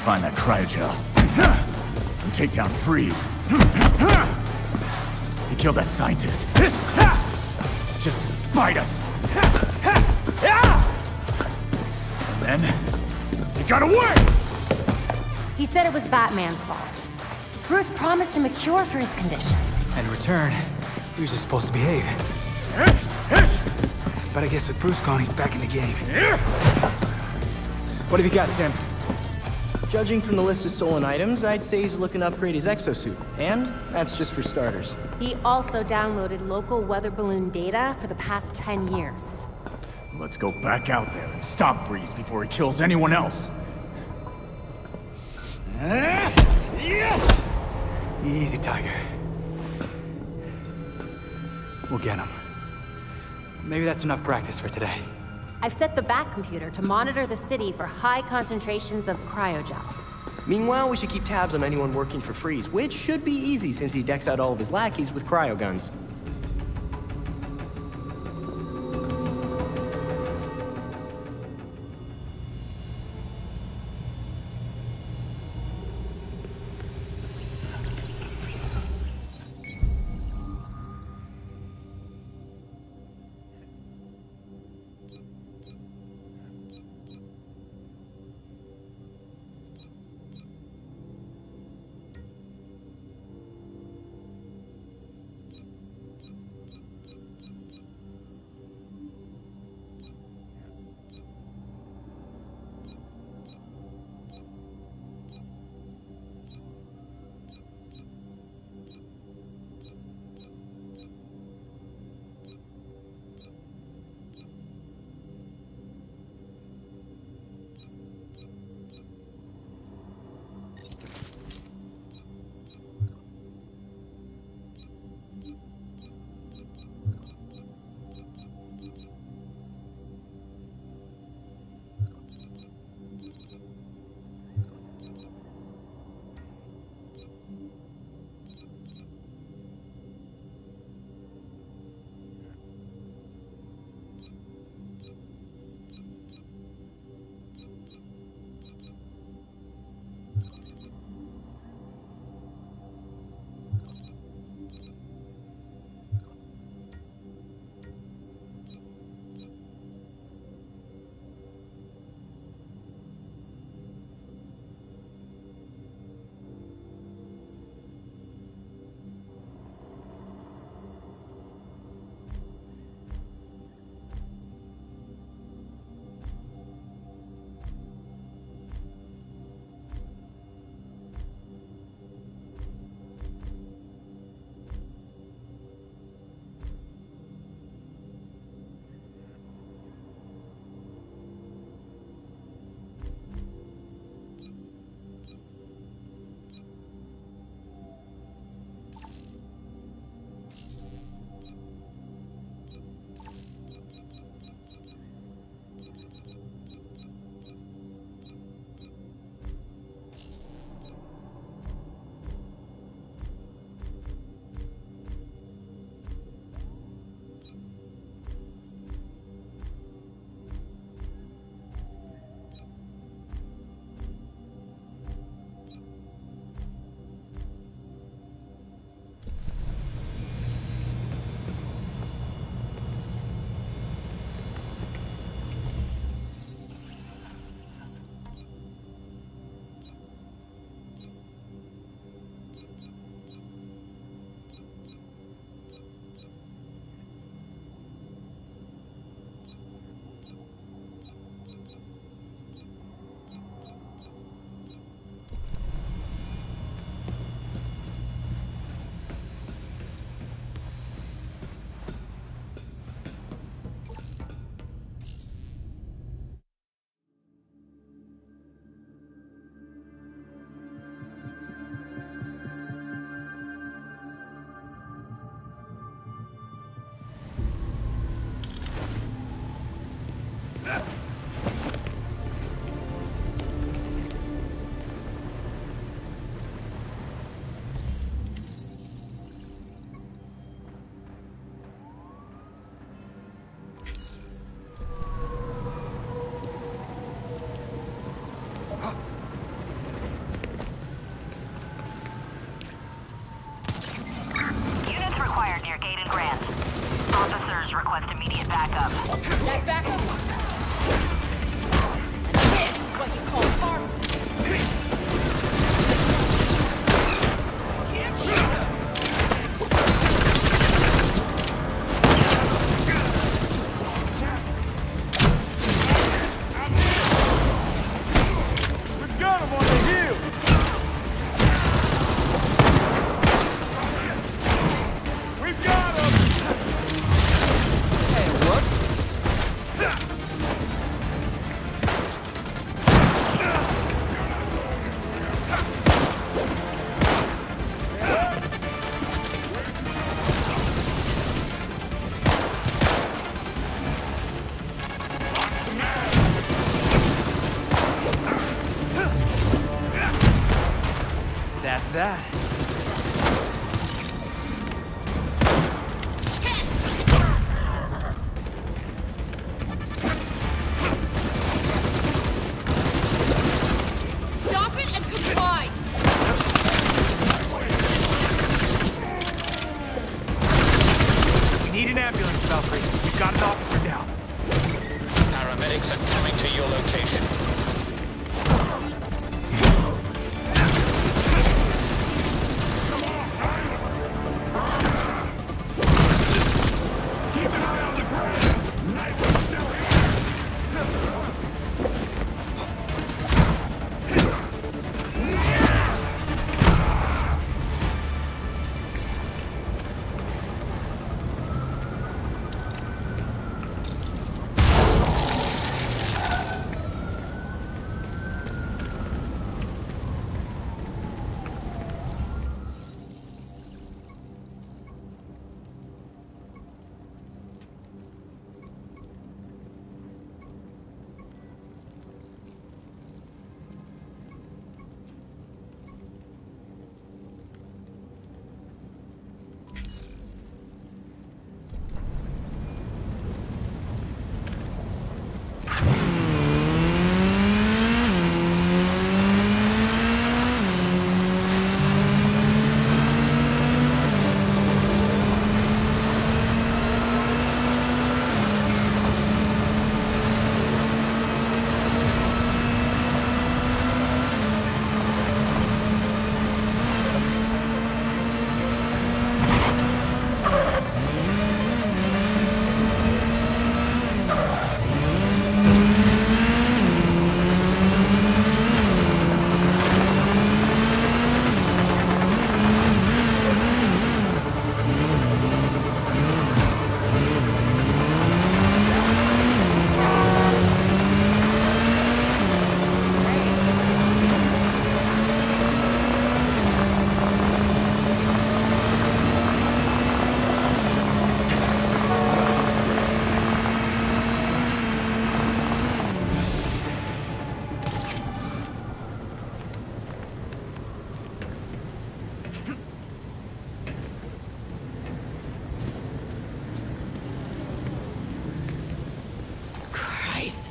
Find that cryogel. And take down Freeze. He killed that scientist. Just to spite us. And then... He got away! He said it was Batman's fault. Bruce promised him a cure for his condition. And in return, he was just supposed to behave. But I guess with Bruce gone, he's back in the game. What have you got, Tim? Judging from the list of stolen items, I'd say he's looking to upgrade his exosuit. And that's just for starters. He also downloaded local weather balloon data for the past 10 years. Let's go back out there and stop Freeze before he kills anyone else. Yes! Easy, Tiger. We'll get him. Maybe that's enough practice for today. I've set the Batcomputer to monitor the city for high concentrations of cryogel. Meanwhile, we should keep tabs on anyone working for Freeze, which should be easy since he decks out all of his lackeys with cryo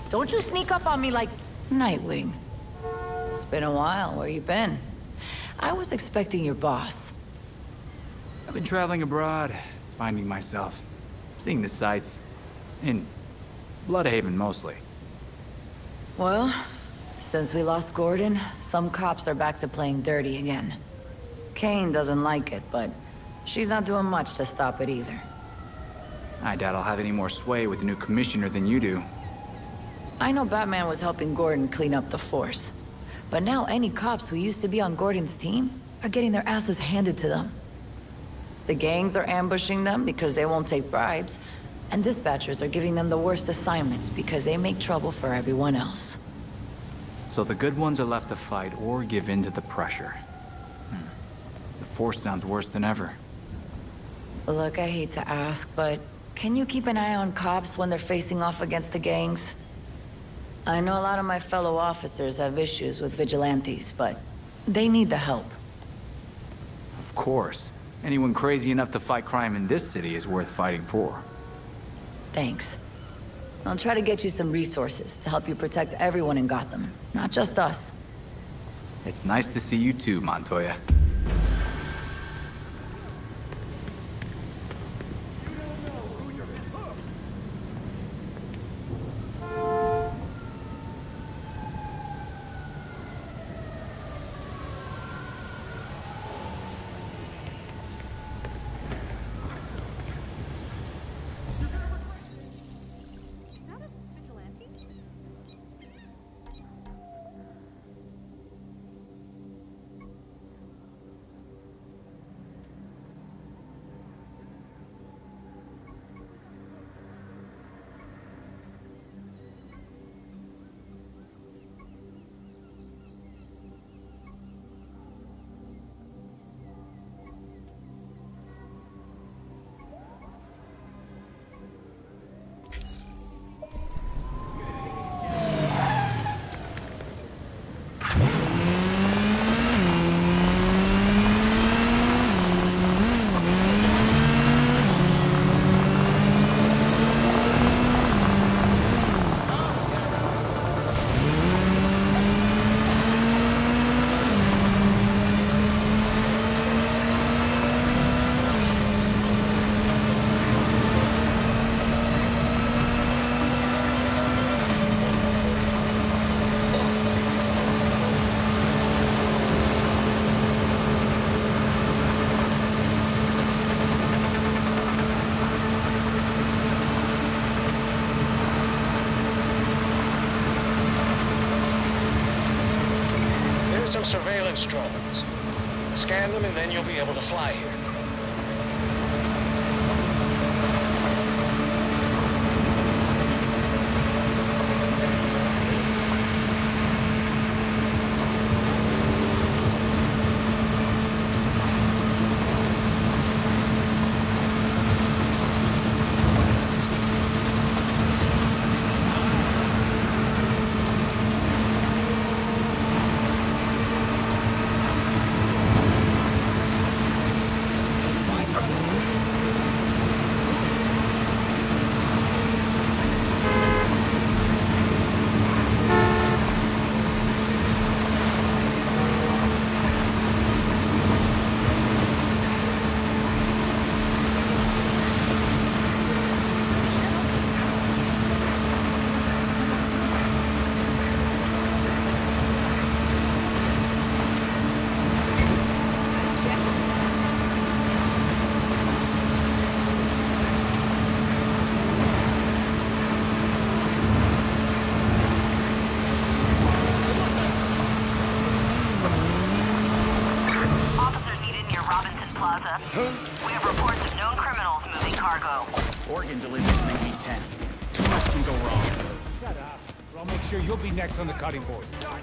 don't you sneak up on me like Nightwing. It's been a while. Where you been? I was expecting your boss. I've been traveling abroad, finding myself, seeing the sights. In Blüdhaven, mostly. Well, since we lost Gordon, some cops are back to playing dirty again. Kane doesn't like it, but she's not doing much to stop it either. I doubt I'll have any more sway with the new commissioner than you do. I know Batman was helping Gordon clean up the force. But now any cops who used to be on Gordon's team are getting their asses handed to them. The gangs are ambushing them because they won't take bribes, and dispatchers are giving them the worst assignments because they make trouble for everyone else. So the good ones are left to fight or give in to the pressure. Hmm. The force sounds worse than ever. Look, I hate to ask, but can you keep an eye on cops when they're facing off against the gangs? I know a lot of my fellow officers have issues with vigilantes, but they need the help. Of course. Anyone crazy enough to fight crime in this city is worth fighting for. Thanks. I'll try to get you some resources to help you protect everyone in Gotham, not just us. It's nice to see you too, Montoya. Scan them and then you'll be able to fly here.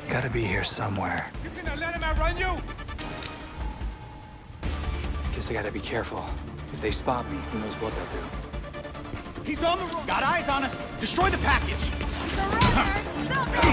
Gotta be here somewhere. You let him outrun you! Guess I gotta be careful. If they spot me, who knows what they'll do. He's on the road! Got eyes on us! Destroy the package!